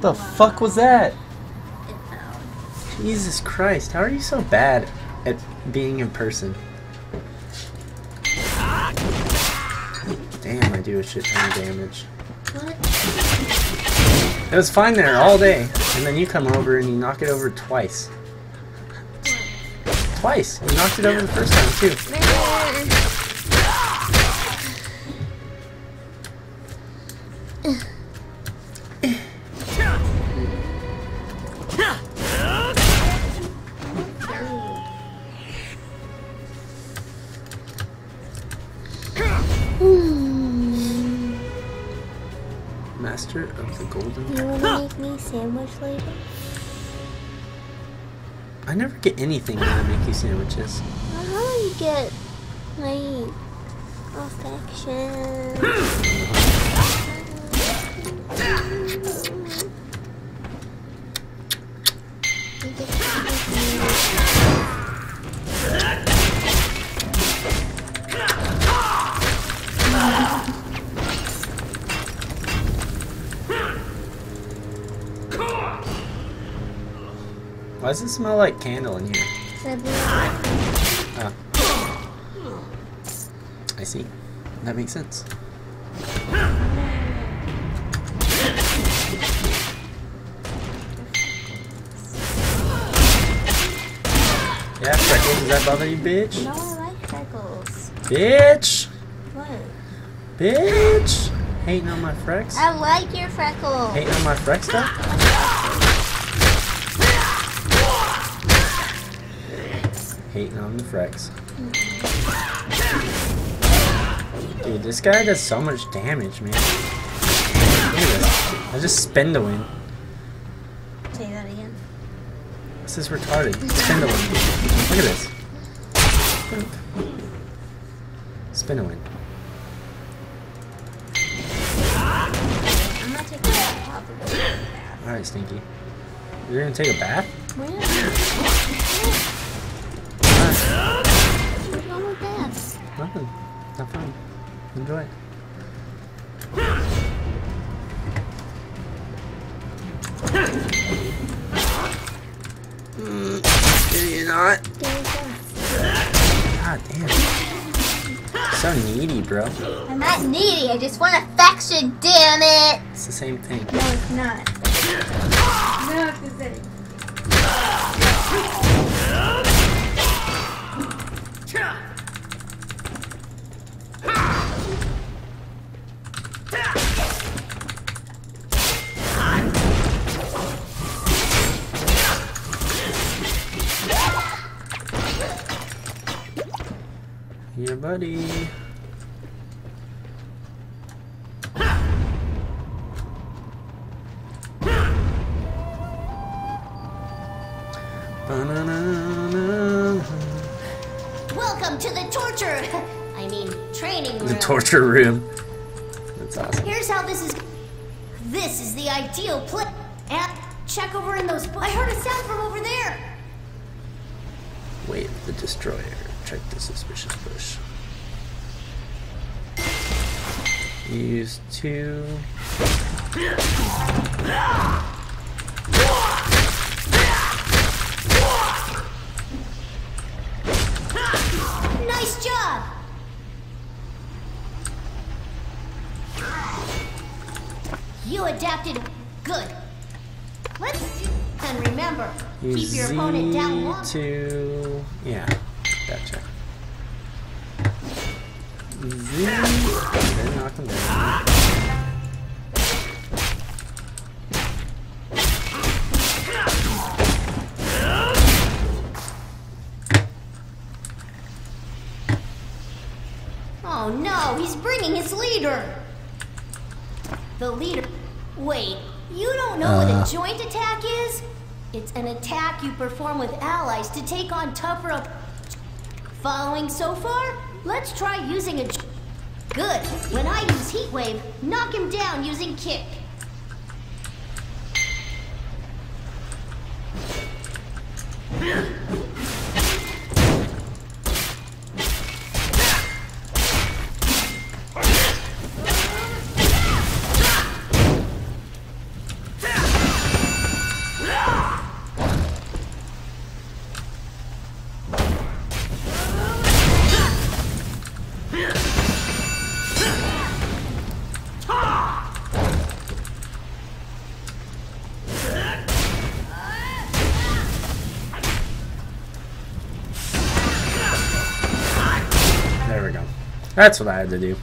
What the fuck was that? Jesus Christ, how are you so bad at being in person? Damn, I do a shit ton of damage. It was fine there all day, and then you come over and you knock it over twice. Twice! You knocked it over the first time, too. Sandwich later? I never get anything when I make you sandwiches. How do you get my affection? Why does it smell like candle in here? Oh. I see. That makes sense. Yeah, freckles, does that bother you, bitch? No, I like freckles. Bitch! What? Bitch! Hating on my frecks? I like your freckles. Hating on my freck Hating on the frecks. Dude, this guy does so much damage, man. Look at this. I just spin to win. Say that again. This is retarded. Spin to win. Look at this. Spin to win. I'm not taking that off. Alright, Stinky. You're gonna take a bath? What's wrong Enjoy. Mm, Did you not? God damn. So needy, bro. I'm not needy. I just want affection. Damn it. It's the same thing. No, it's not. No, it's the same. Buddy. Welcome to the torture. I mean, training room. The torture room. Two. Nice job. You adapted. Good. Let's. And remember, keep your opponent down long. to. Yeah, gotcha. Z. Knock him down. It's an attack you perform with allies to take on tougher. op- Following so far? Let's try using a... Good. When I use Heat Wave, knock him down using Kick. That's what I had to do.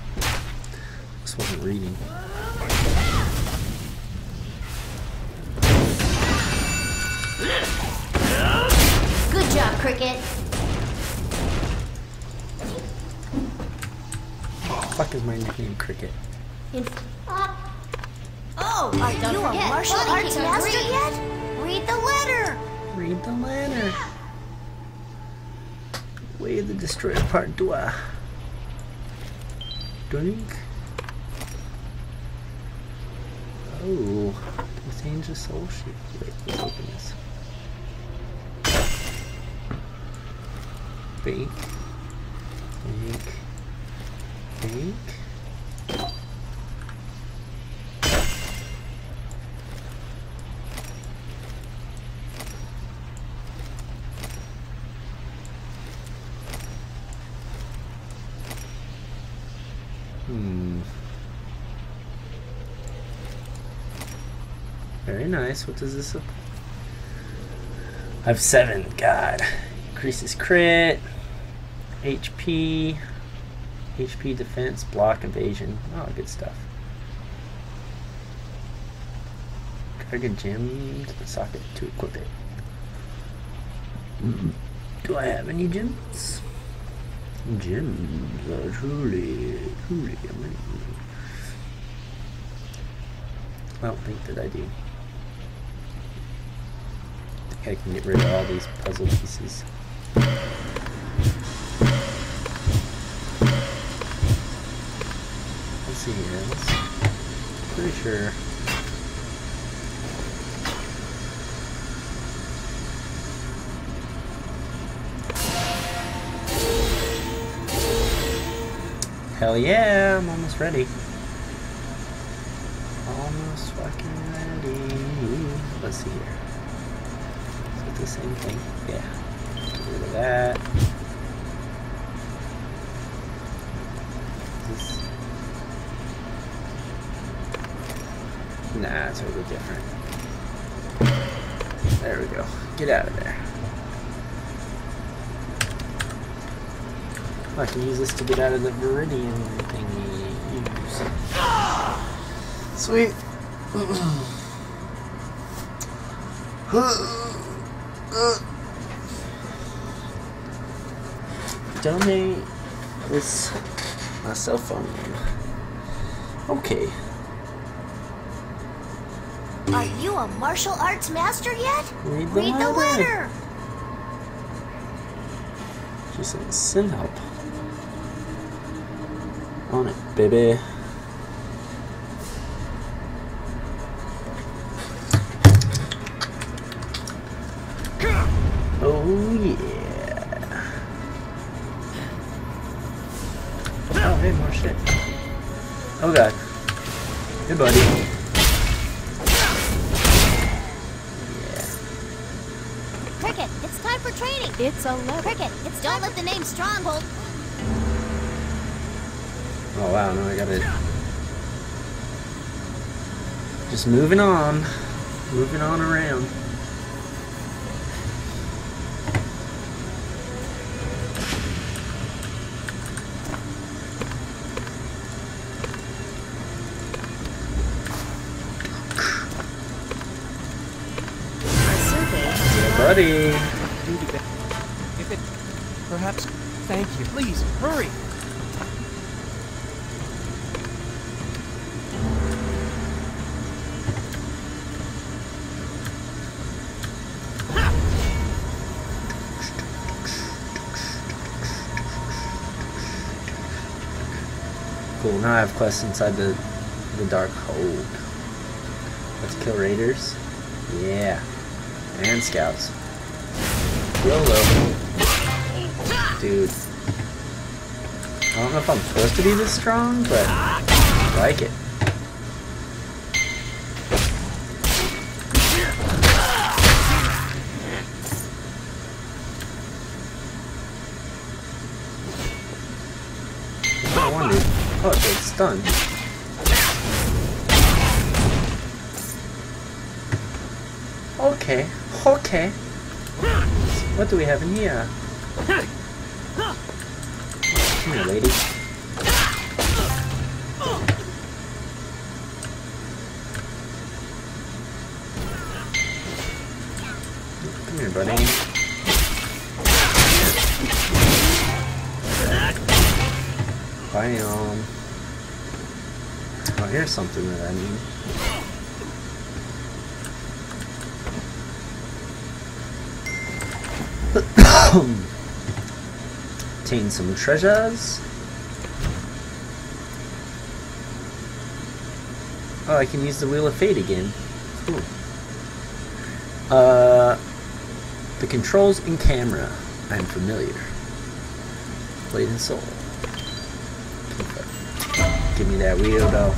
bake, bake, bake. Hmm. Very nice. What does this look I have seven. God. Increases crit. HP, HP defense, block, evasion. Oh, good stuff. A gem to the socket to equip it. Do I have any gems? Gems are truly, truly amazing. I don't think that I do. I I can get rid of all these puzzle pieces. Pretty sure. Hell yeah, I'm almost ready. Get out of there. I can use this to get out of the Viridian thingy. Sweet. Donate this my cell phone. Okay. Are you a martial arts master yet? Read the Read the letter. letter. She said, send help. On it, baby. Cricket, it's time for training. It's a letter. Cricket, it's don't let the name Stronghold. Oh wow, now I gotta just moving on. Moving on around. Now I have quests inside the the dark hold. Let's kill raiders. Yeah. And scouts. YOLO. Dude. I don't know if I'm supposed to be this strong, but I like it. That's what I wondered. Oh, it's like stunned. Okay, okay. What do we have in here? Hmm, Come here, lady. Something that I need. Obtain some treasures. Oh, I can use the Wheel of Fate again. Cool. Uh, the controls in camera. I'm familiar. Blade and Soul. Give me that wheel, though.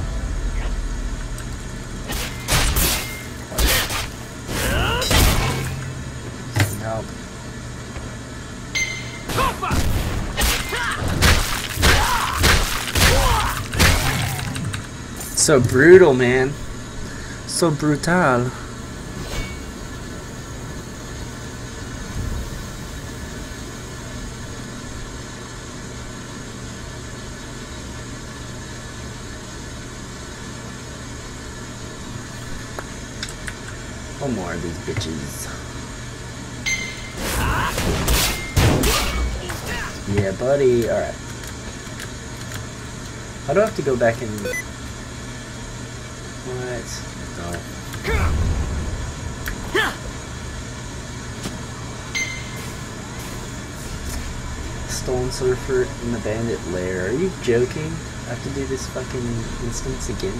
So brutal, man. So brutal. One more of these bitches. Yeah, buddy. Alright. I don't have to go back and... What? No. Stolen Surfer in the Bandit Lair. Are you joking? I have to do this fucking instance again?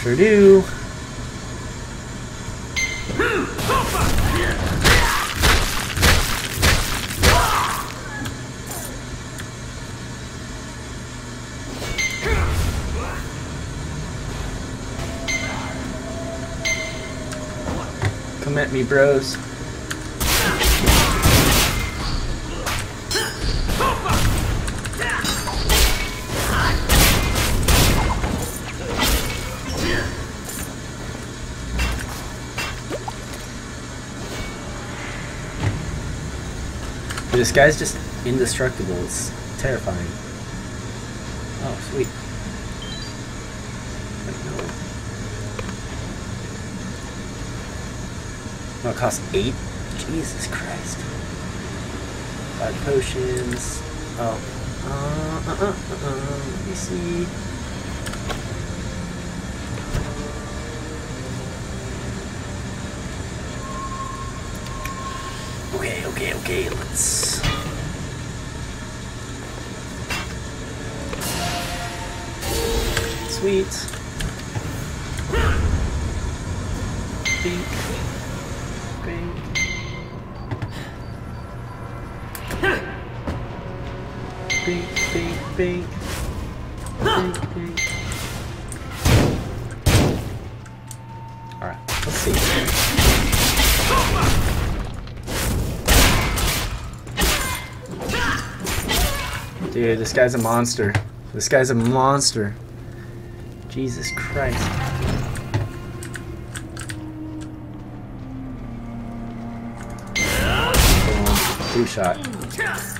Sure do. Bros. This guy's just indestructible. It's terrifying. Oh, sweet. It costs eight? Jesus Christ. Five potions. Oh. Uh, uh, uh, uh. Let me see. Okay, okay, okay, let's... Sweet. Bink. Dude, this guy's a monster. This guy's a monster. Jesus Christ. Two shot.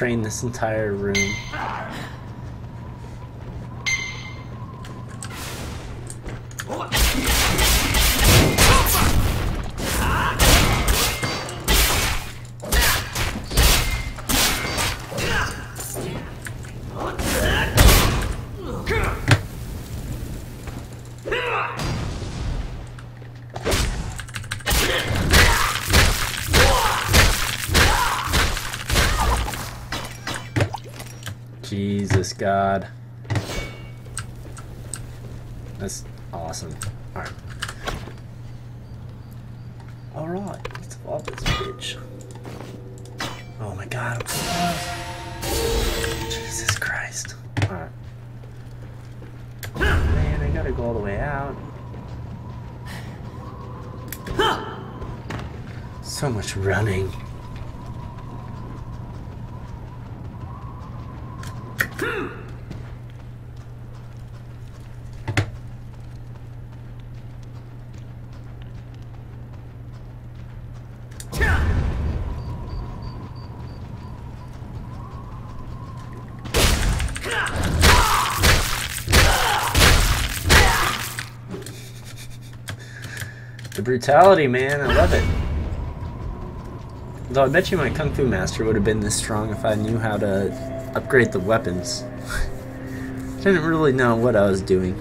Train this entire room. Brutality, man, I love it. Though I bet you my Kung Fu Master would have been this strong if I knew how to upgrade the weapons. Didn't really know what I was doing.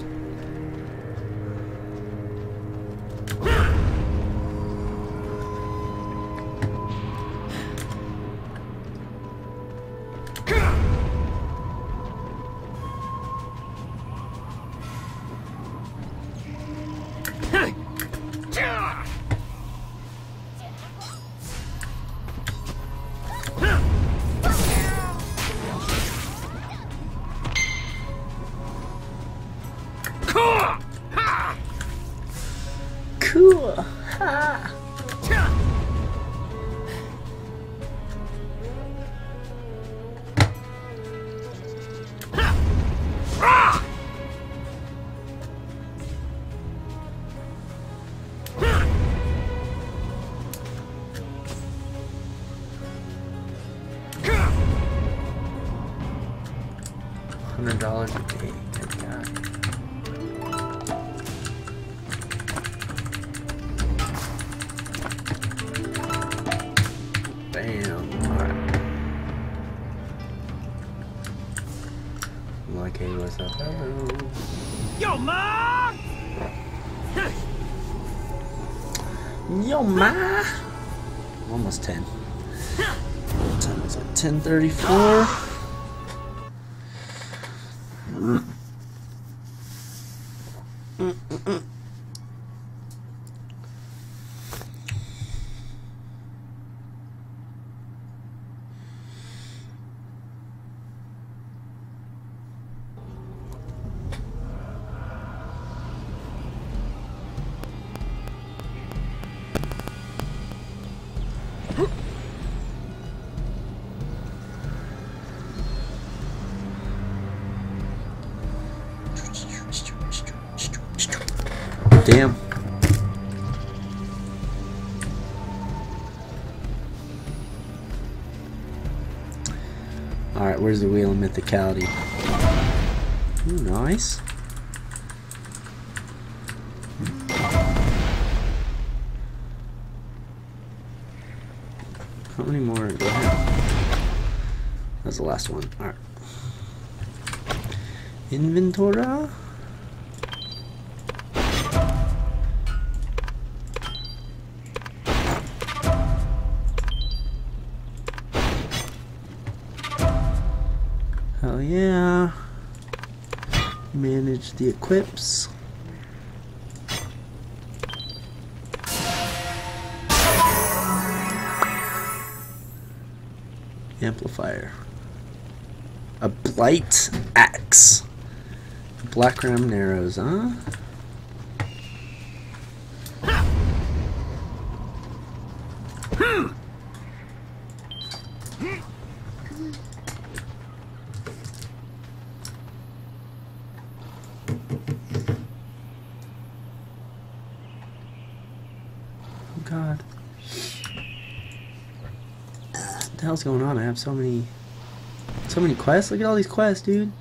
Where's the wheel of mythicality? Ooh, nice. How many more do I have? That's the last one. Alright. Inventora? The equips. Amplifier. A blight axe. Blackram Narrows, huh? Oh god. What the hell's going on? I have so many so many quests. Look at all these quests, dude.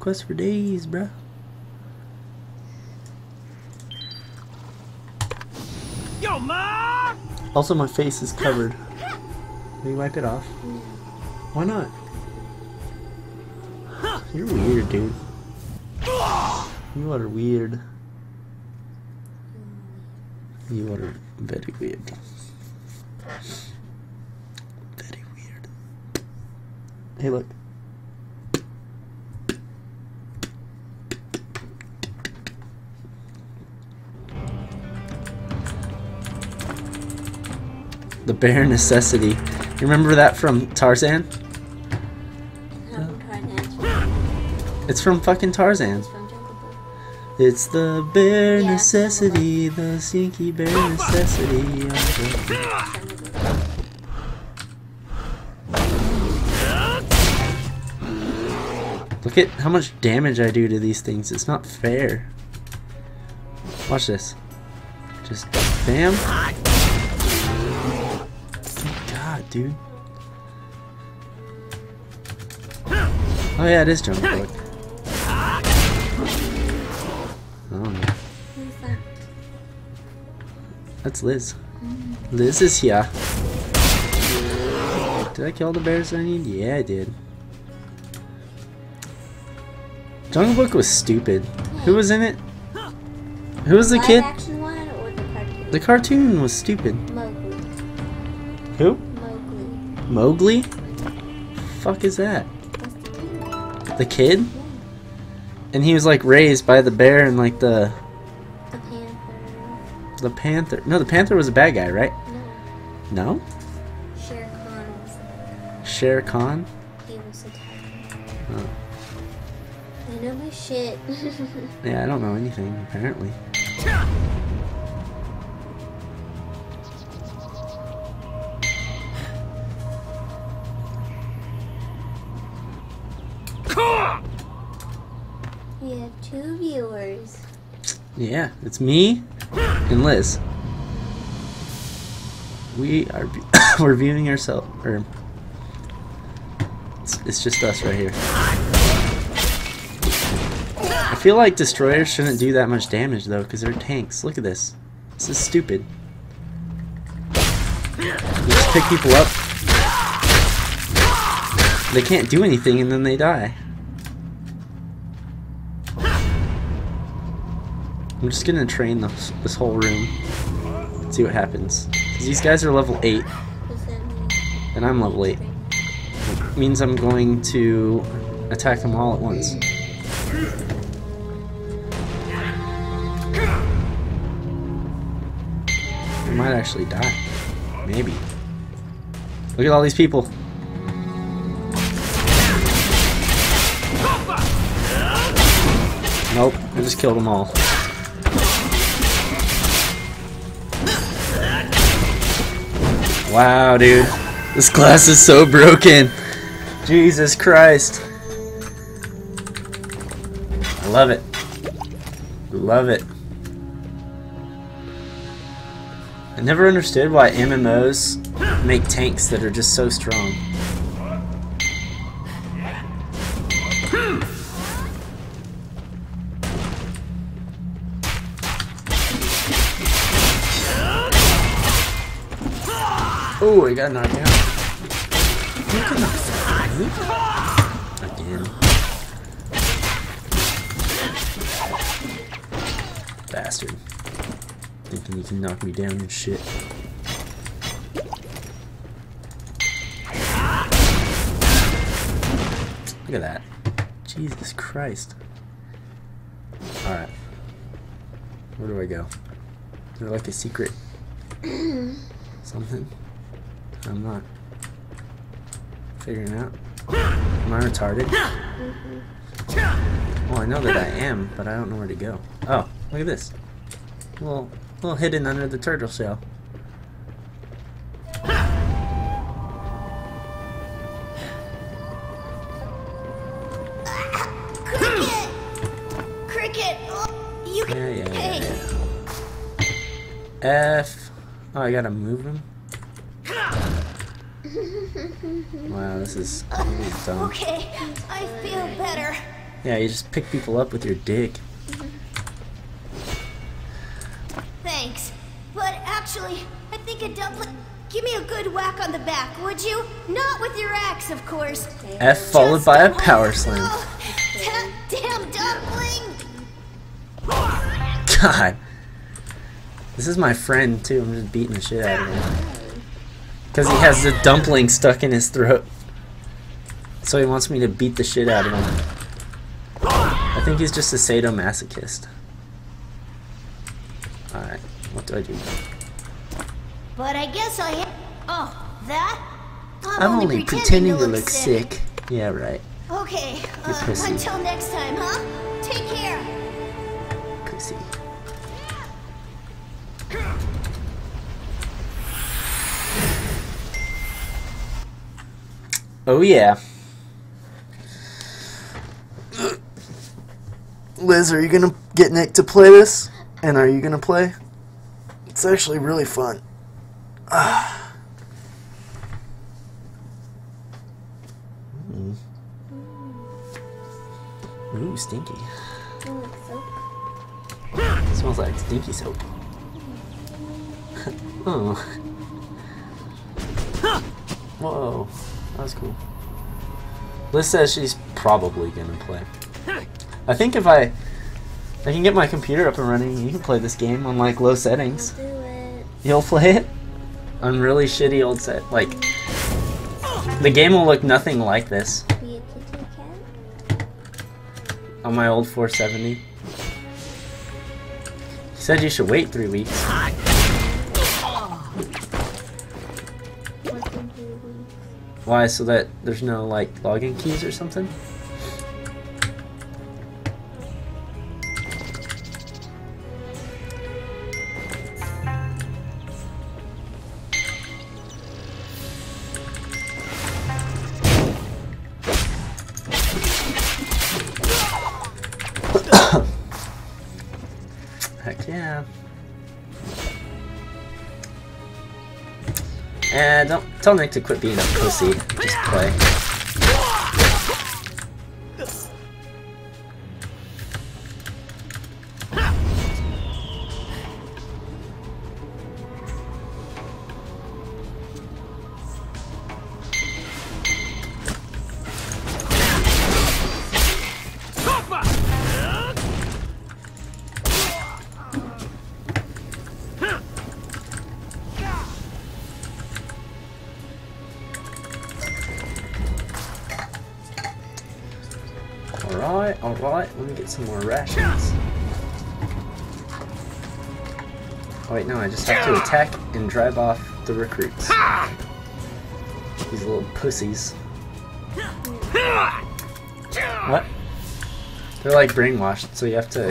Quests for days, bruh. Yo, ma! Also my face is covered. Can you wipe it off? Why not? You're weird, dude. You are weird. Bare necessity. You remember that from Tarzan? It's from fucking Tarzan. It's the bare necessity, the stinky bare necessity. Look at how much damage I do to these things. It's not fair. Watch this. Just bam. Dude. Oh yeah, it is Jungle Book. Oh that? That's Liz. Liz is here. Did I kill the bears I need? Yeah, I did. Jungle Book was stupid. Who was in it? Who was the kid? action one or the? The cartoon was stupid. Mowgli. Who? Mowgli. Mowgli? Fuck is that? The kid? And he was like raised by the bear and like the The panther. the panther. No, the panther was a bad guy, right? No? Shere Khan was Shere Khan? he was the tiger. Oh. I know my shit. Yeah, I don't know anything apparently. It's me and Liz. We are we're viewing ourselves, or it's, it's just us right here. I feel like destroyers shouldn't do that much damage though, because they're tanks. Look at this. This is stupid. You just pick people up. They can't do anything and then they die. I'm just gonna train this, this whole room. See what happens. 'Cause these guys are level 8. And I'm level 8. means I'm going to attack them all at once. I might actually die. Maybe. Look at all these people. Nope, I just killed them all. Wow, dude. This class is so broken. Jesus Christ. I love it. Love it. I never understood why MMOs make tanks that are just so strong. Oh, I got knocked out. You can knock out. Again. Bastard. Thinking you can knock me down and shit. Look at that. Jesus Christ. Alright. Where do I go? Is there like a secret something? I'm not figuring out. Am I retarded? Well, I know that I am, but I don't know where to go. Oh, look at this. A little, little hidden under the turtle shell. F. Oh, I gotta move him? Wow, this is, this is dumb. Okay, I feel better. Yeah, you just pick people up with your dick. Thanks. But actually, I think a dumpling. Give me a good whack on the back, would you? Not with your axe, of course. F followed by a power slam. That damn dumpling! God. This is my friend, too. I'm just beating the shit out of him. Because he has the dumpling stuck in his throat. So he wants me to beat the shit out of him. I think he's just a sadomasochist. Alright, what do I do? But I guess I am. Oh, that? I'm only pretending to look sick. Yeah, right. Okay, uh, until next time, huh? Take care. Pussy. Oh yeah. Liz, are you gonna get Nick to play this? And are you gonna play? It's actually really fun. Ah. Mm. Ooh, stinky. smells like stinky soap. oh. Whoa, that was cool. Liz says she's probably gonna play. I think if I I can get my computer up and running, you can play this game on like low settings. Do it. You'll play it on really shitty old set. Like the game will look nothing like this Be a kitty cat. on my old 470. He said you should wait three weeks. Why? So that there's no like login keys or something? Tell Nick to quit being a pussy. Just play. Let me get some more rations. Oh wait, no, I just have to attack and drive off the recruits. These little pussies. What? They're like brainwashed, so you have to...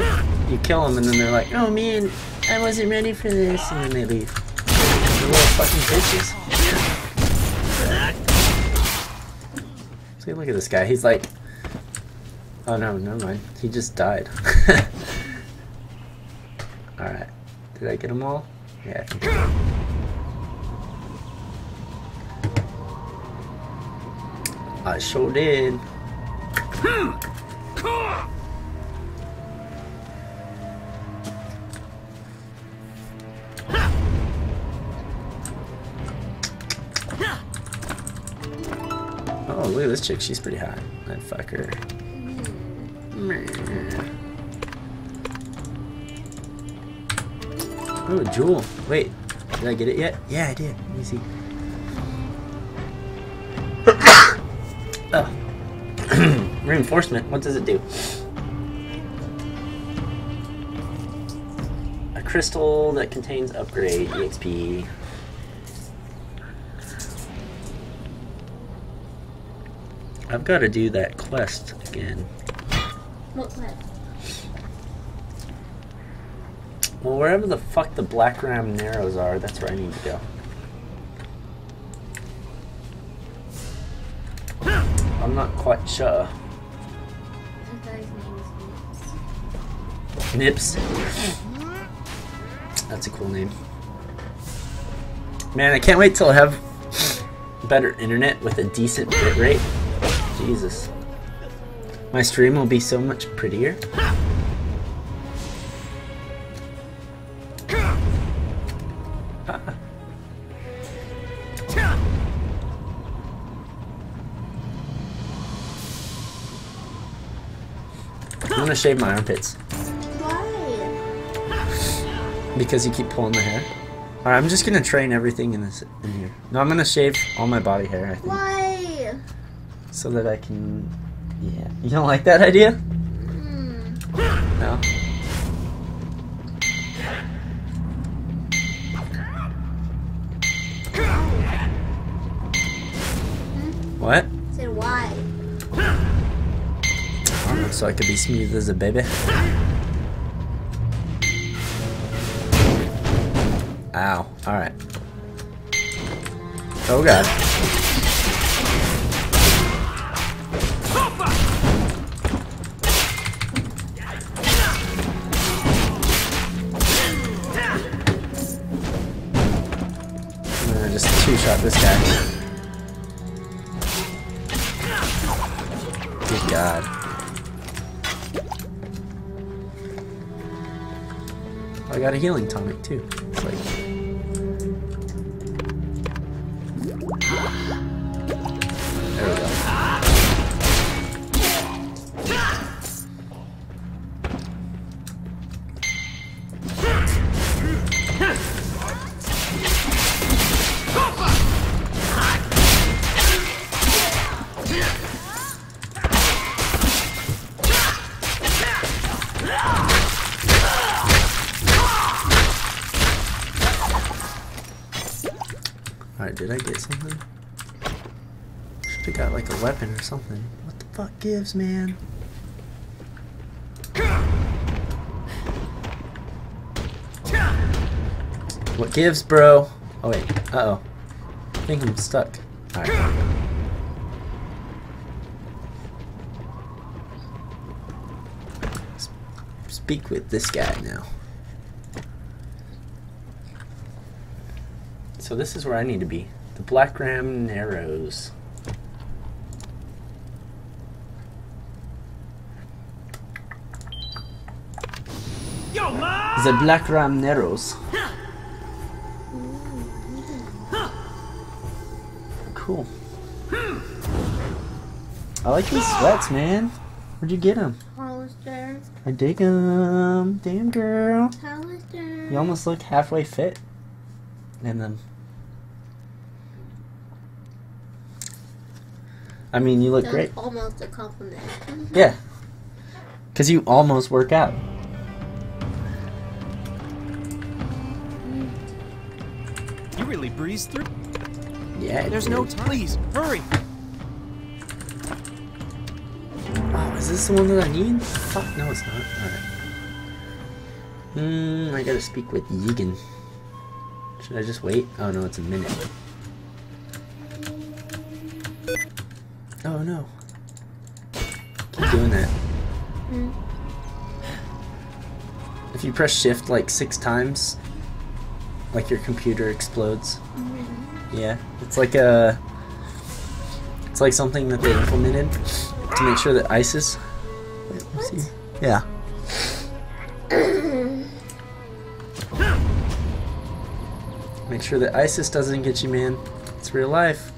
You kill them and then they're like, Oh man, I wasn't ready for this, and then they leave. They're little fucking bitches. See, look at this guy, he's like... Oh no, never mind. He just died. Alright. Did I get them all? Yeah, I sure did. Oh, look at this chick. She's pretty hot. I'd fuck her. Oh, a Jewel. Wait, did I get it yet? Yeah, I did. Let me see. oh. Reinforcement. What does it do? A crystal that contains upgrade EXP. I've got to do that quest again. What quest? Well, wherever the fuck the Blackram Narrows are, that's where I need to go. I'm not quite sure. Nips. That's a cool name. Man, I can't wait till I have better internet with a decent bit rate. Jesus. My stream will be so much prettier. I'm gonna shave my armpits Why? because you keep pulling the hair. Alright, I'm just gonna train everything in this in here. No, I'm gonna shave all my body hair, I think. Why? So that I can Yeah. You don't like that idea? Be smooth as a baby. Ow. Alright. Oh god. I got gives, man? What gives, bro? Oh wait, uh oh. I think I'm stuck. Alright. Speak with this guy now. So this is where I need to be. The Blackram Narrows. The Blackram Narrows. Cool. I like these sweats, man. Where'd you get them? Hollister. I dig them. Damn girl. Hollister. You almost look halfway fit. And then. I mean, you look That's great. almost a compliment. Yeah. Because you almost work out. You really breezed through. Yeah. There's no dude. time. Please, hurry. Oh, is this the one that I need? Fuck, no, it's not. Alright. Hmm, I gotta speak with Yegan. Should I just wait? Oh no, it's a minute. Oh no. Keep doing that. If you press shift like six times, like your computer explodes. Mm-hmm. Yeah, it's like a. It's like something that they implemented to make sure that ISIS. Wait, see. Yeah. Make sure that ISIS doesn't get you, man. It's real life.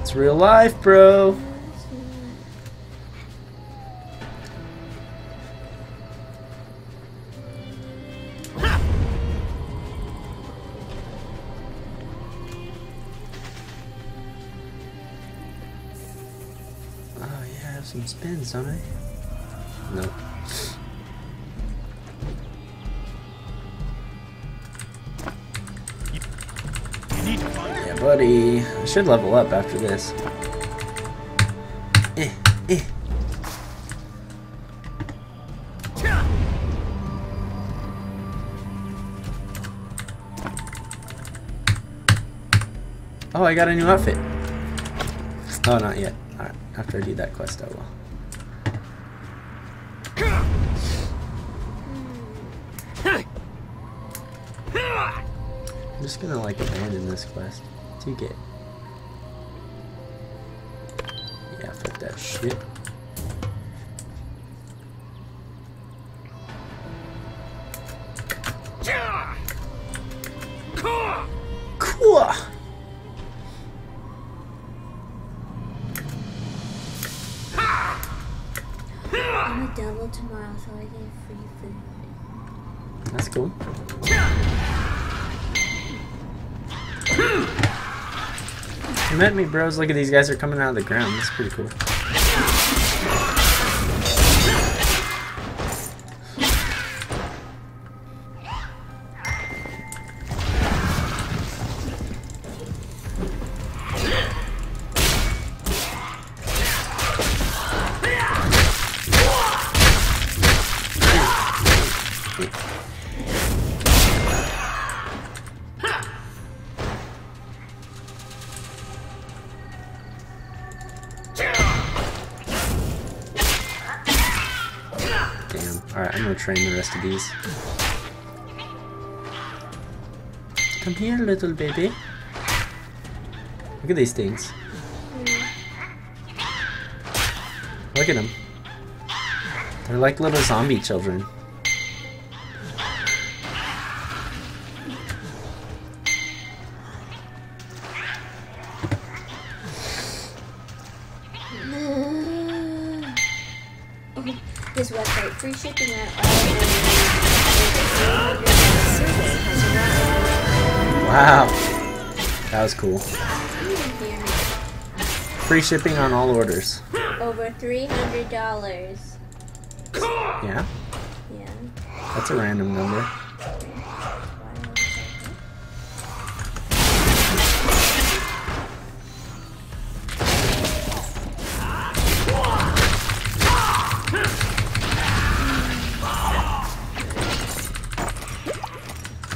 It's real life, bro. Some don't I? Nope. Yeah, buddy. I should level up after this. Eh, eh. Oh, I got a new outfit. Oh, not yet. Alright, after I do that quest, I will. Just gonna like abandon this quest to get. Yeah, fuck that shit. Bros. Look at these guys are coming out of the ground. That's pretty cool. Train the rest of these. Come here, little baby. Look at these things. Look at them. They're like little zombie children. is cool. Free shipping on all orders. Over $300. Yeah? Yeah. That's a random number.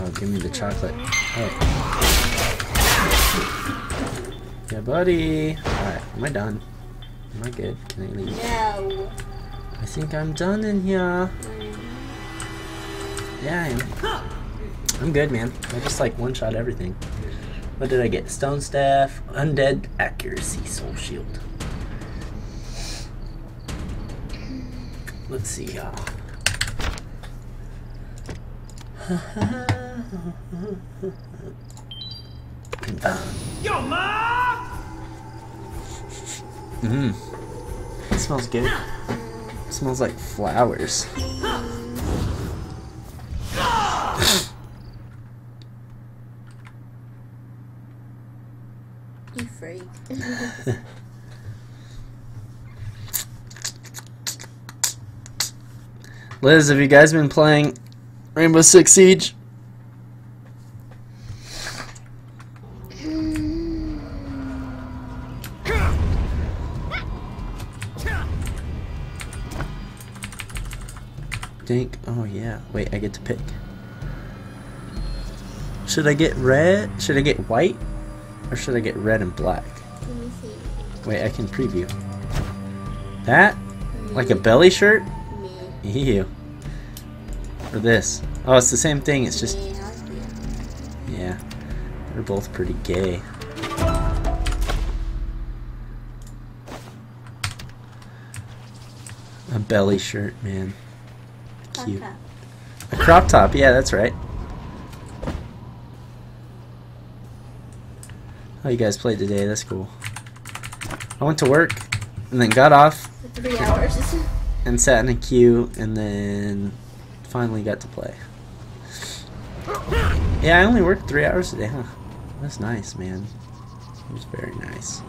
Oh, give me the chocolate. Oh. Yeah, buddy. Alright, am I done? Am I good? Can I leave? No. I think I'm done in here. Yeah, I am. I'm good, man. I just like one shot everything. What did I get? Stone staff, undead accuracy, soul shield. Let's see. Uh, Yo, ma! Mmm. It smells good. It smells like flowers. You freak. Liz, have you guys been playing Rainbow Six Siege? Dink. Oh yeah. Wait, I get to pick. Should I get red? Should I get white? Or should I get red and black? Let me see. Wait, I can preview. That? Like a mm-hmm. belly shirt? Ew. Or this. Oh, it's the same thing, it's just... Yeah. They're both pretty gay. A belly shirt, man. Cute. A crop top, yeah, that's right. How you guys played today? That's cool. I went to work and then got off For three hours. and sat in a queue and then finally got to play. Yeah, I only worked three hours today, huh? That's nice, man. It was very nice.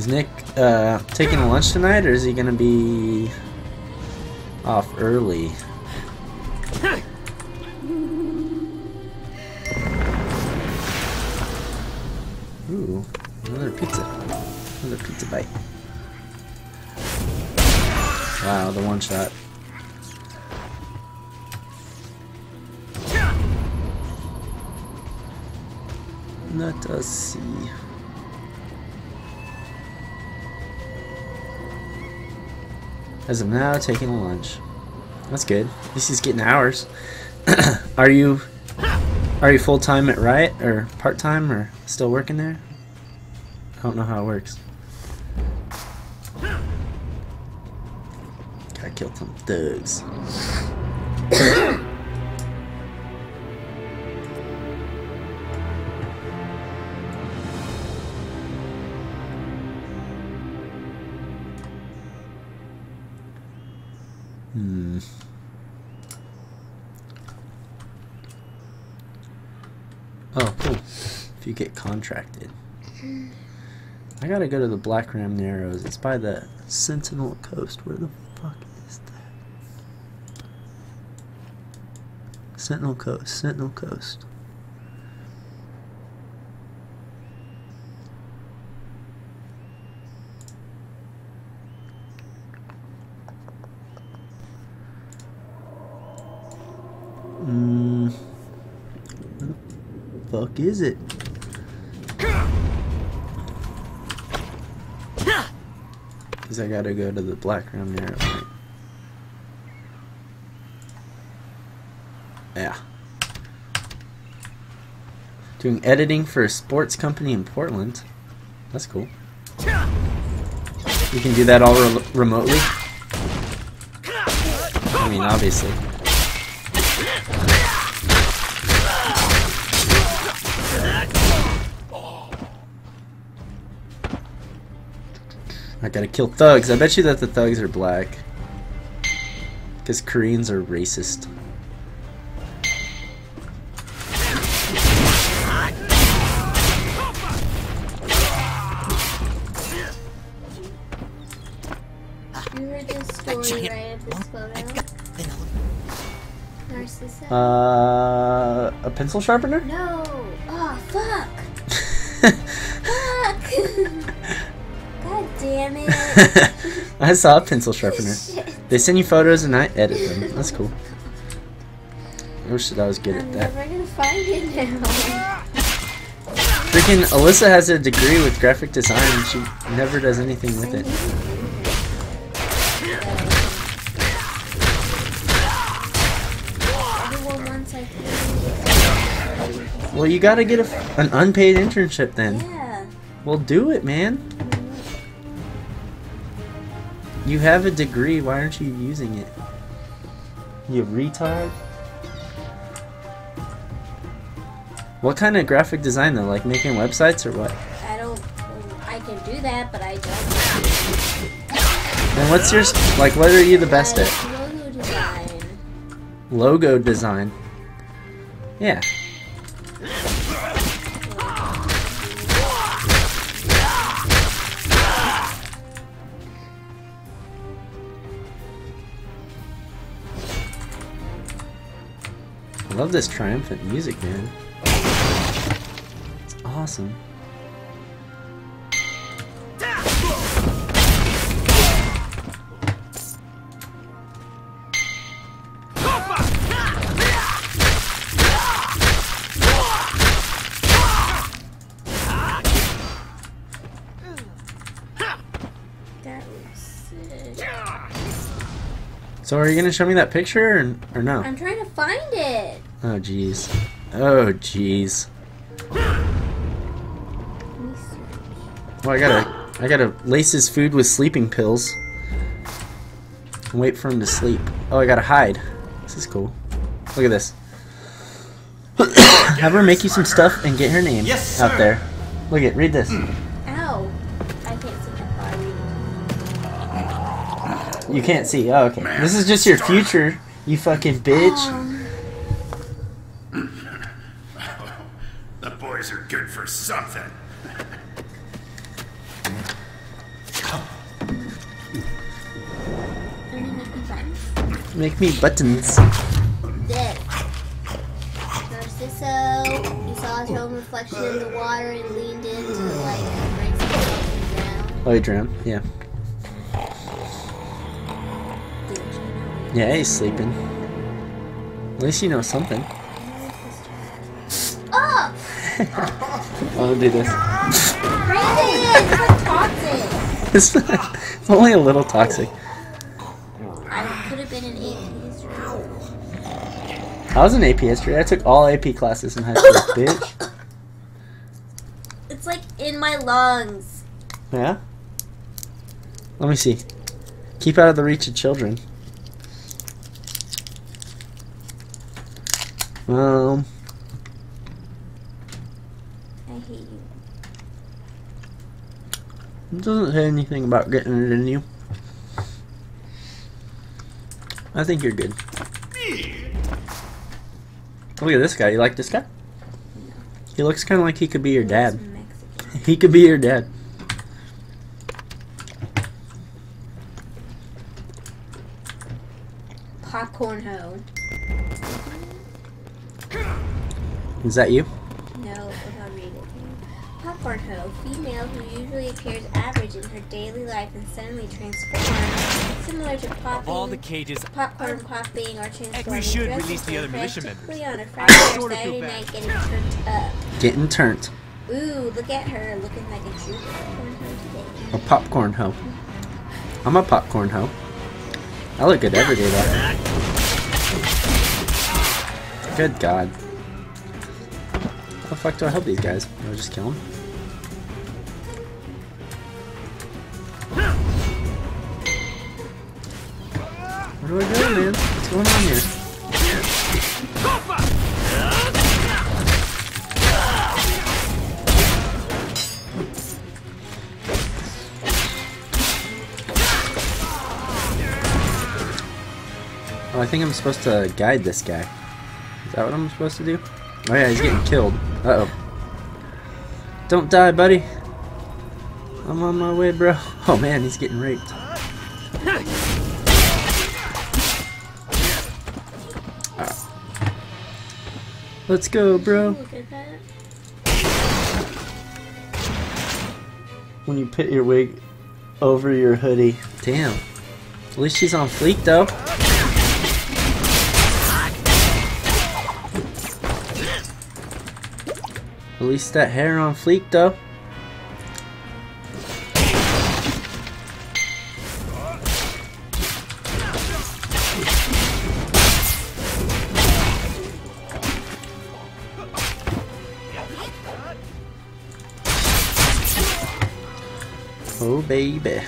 Is Nick uh, taking lunch tonight, or is he gonna be off early? Ooh, another pizza. Another pizza bite. Wow, the one shot. Let us see. As of now, taking a lunch. That's good. Least he's getting hours. are you are you full time at Riot or part time or still working there? I don't know how it works. Gotta kill some thugs. Hmm. Oh, cool. If you get contracted. I gotta go to the Blackram Narrows. It's by the Sentinel Coast. Where the fuck is that? Sentinel Coast. Sentinel Coast. Mm. Fuck is it? Cause I gotta go to the Black room there. Yeah. Doing editing for a sports company in Portland. That's cool. You can do that all re remotely. I mean, obviously. I gotta kill thugs. I bet you that the thugs are black. Because Koreans are racist. You heard this story, right, of this photo? Narcissa? Uh, a pencil sharpener? No! Damn it. I saw a pencil sharpener. They send you photos and I edit them. That's cool. I wish that I was good I'm at that. never gonna find it now. Freaking Alyssa has a degree with graphic design and she never does anything with it. Everyone wants like Well, you gotta get a, an unpaid internship then. Yeah. Well, do it, man. You have a degree, why aren't you using it? You retard. What kind of graphic design though? Like making websites or what? I don't. I can do that, but I don't. And what's your, like, what are you the best Uh, at? Logo design. Logo design. Yeah. Love this triumphant music, man. It's awesome. So are you gonna show me that picture or, or no? I'm trying to find it. Oh jeez. Oh jeez. Well, I gotta, I gotta lace his food with sleeping pills. And wait for him to sleep. Oh, I gotta hide. This is cool. Look at this. Have her make you some stuff and get her name Yes, out there. Look at, read this. Ow. You can't see. Oh, okay. This is just your future. You fucking bitch. Um, The boys are good for something. make me buttons. Make me buttons. This. Narciso, he saw his own reflection in the water and leaned in to like bring himself and drown. Oh, he drowned. Yeah. Yeah, he's sleeping. At least you know something. Oh! I'll do this. Brandon! It's! It's, only a little toxic. I could have been an AP history. I was in AP history. I took all AP classes in high school, bitch. It's like in my lungs. Yeah? Let me see. Keep out of the reach of children. Um, I hate you. it doesn't say anything about getting it in you. I think you're good. Look at this guy. You like this guy? He looks kind of like he could be your dad. He could be your dad. Popcorn hoe. Is that you? No, if I read it. Popcorn hoe, female who usually appears average in her daily life and suddenly transforms, similar to popping, all the cages, popcorn popping or transforming. we should release the other militia members. on a I Friday or sorta feel Saturday night getting turned up. Getting turned. Ooh, look at her looking like a true popcorn hoe today. A popcorn hoe. I'm a popcorn hoe. I look good every day though. Good God. The fuck do I help these guys? Do I just kill them? Where do I go, man? What's going on here? Oh, I think I'm supposed to guide this guy. Is that what I'm supposed to do? Oh yeah, he's getting killed. Uh-oh. Don't die, buddy. I'm on my way, bro. Oh man, he's getting raped. Right. Let's go, bro. When you put your wig over your hoodie. Damn. At least she's on fleek, though. At least that hair on fleek though. Oh baby.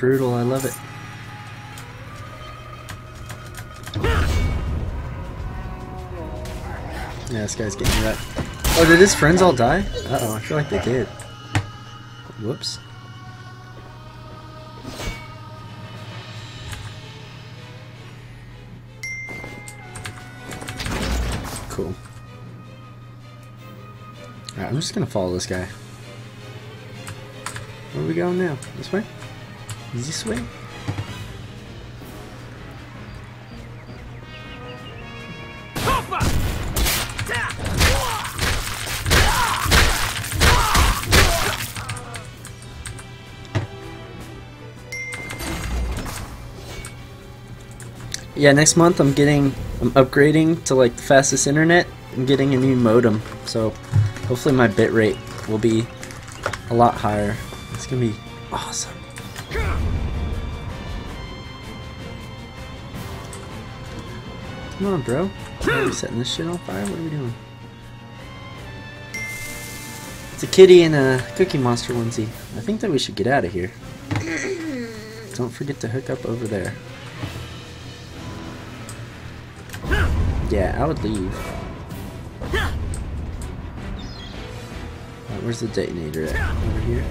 Brutal. I love it. Yeah, this guy's getting wrecked. Oh, did his friends all die? Uh oh, I feel like they did. Whoops. Cool. Alright, I'm just gonna follow this guy. Where are we going now? This way? This way? Yeah, next month I'm getting, I'm upgrading to like the fastest internet. I'm getting a new modem, so hopefully my bitrate will be a lot higher. It's gonna be awesome. Come on, bro. Are we setting this shit on fire? What are we doing? It's a kitty and a Cookie Monster onesie. I think that we should get out of here. Don't forget to hook up over there. Yeah, I would leave. Alright, uh, where's the detonator at? Over here?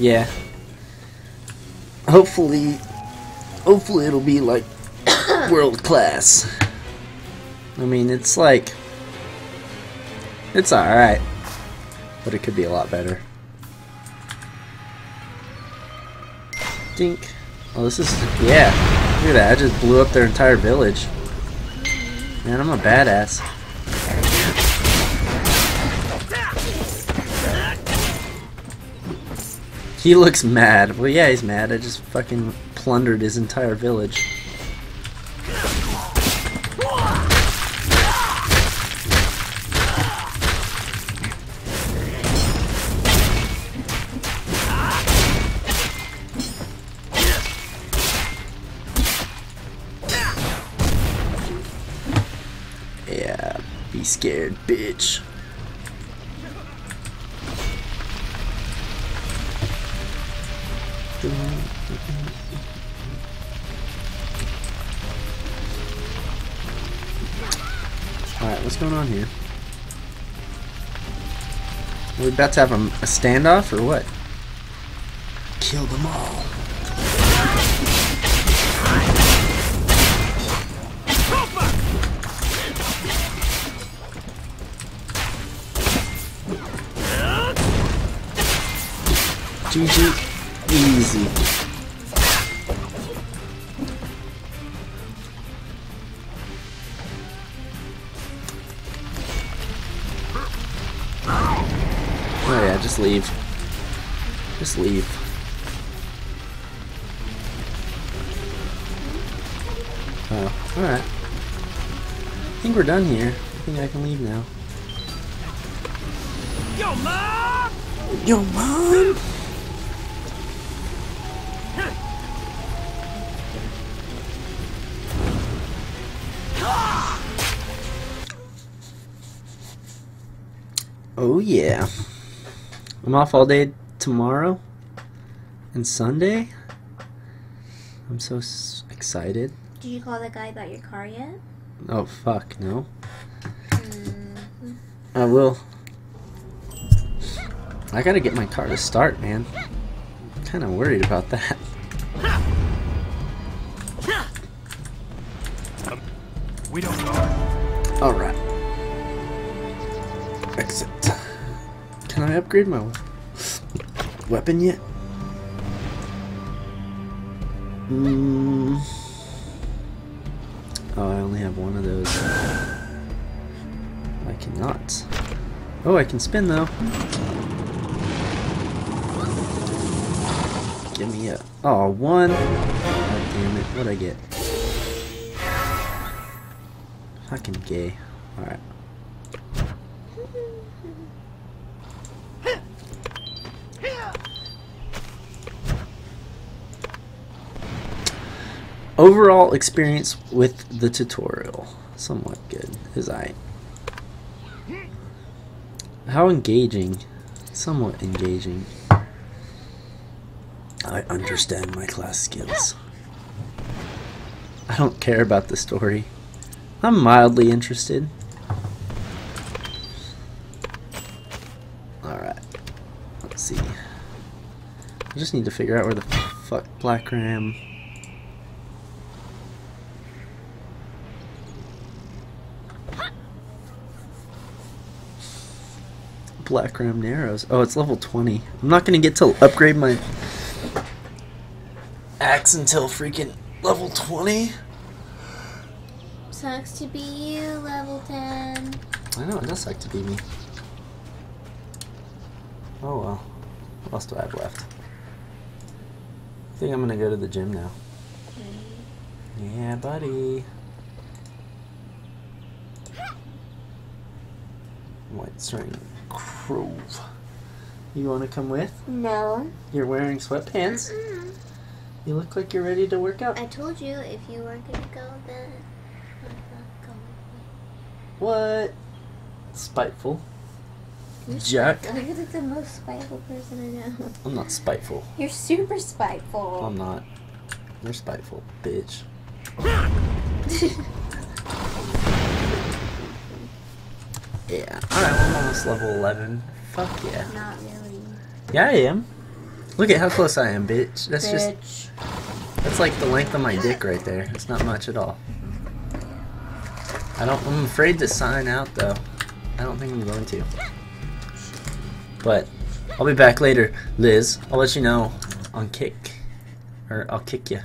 Yeah. Hopefully, hopefully it'll be like world class. I mean, it's like it's all right, but it could be a lot better. Dink. Oh, this is yeah. Look at that! I just blew up their entire village. Man, I'm a badass. He looks mad. Well, yeah, he's mad. I just fucking plundered his entire village. Yeah, be scared, bitch. On here? Are we about to have a, a standoff or what? Kill them all. Off all day tomorrow and Sunday. I'm so s- excited. Did you call the guy about your car yet? Oh fuck, no. Mm-hmm. I will. I gotta get my car to start, man. I'm kinda worried about that. We don't know. Alright. Exit. Can I upgrade my we- weapon yet? Hmm. Oh, I only have one of those. I cannot. Oh, I can spin though. Give me a. Oh, one. God damn it. What'd I get? Fucking gay. Alright. Overall experience with the tutorial. Somewhat good, as I. How engaging. Somewhat engaging. I understand my class skills. I don't care about the story. I'm mildly interested. Alright. Let's see. I just need to figure out where the fuck Blackram. Blackram Narrows. Oh, it's level 20. I'm not gonna get to upgrade my axe until freaking level 20. Sucks to be you, level 10. I know, it does suck to be me. Oh well. What else do I have left? I think I'm gonna go to the gym now. Yeah, buddy. White String Grove. You wanna come with? No. You're wearing sweatpants? Mm-mm. You look like you're ready to work out. I told you if you weren't gonna go, then I'm not going. What? Spiteful. You're Jack. You're like the most spiteful person I know. I'm not spiteful. You're super spiteful. I'm not. You're spiteful, bitch. Yeah. Alright, well, I'm almost level 11. Fuck yeah. Not really. Yeah, I am. Look at how close I am, bitch. That's Bitch. just. That's like the length of my dick right there. It's not much at all. I don't. I'm afraid to sign out though. I don't think I'm going to. But I'll be back later, Liz. I'll let you know on kick, or I'll kick you.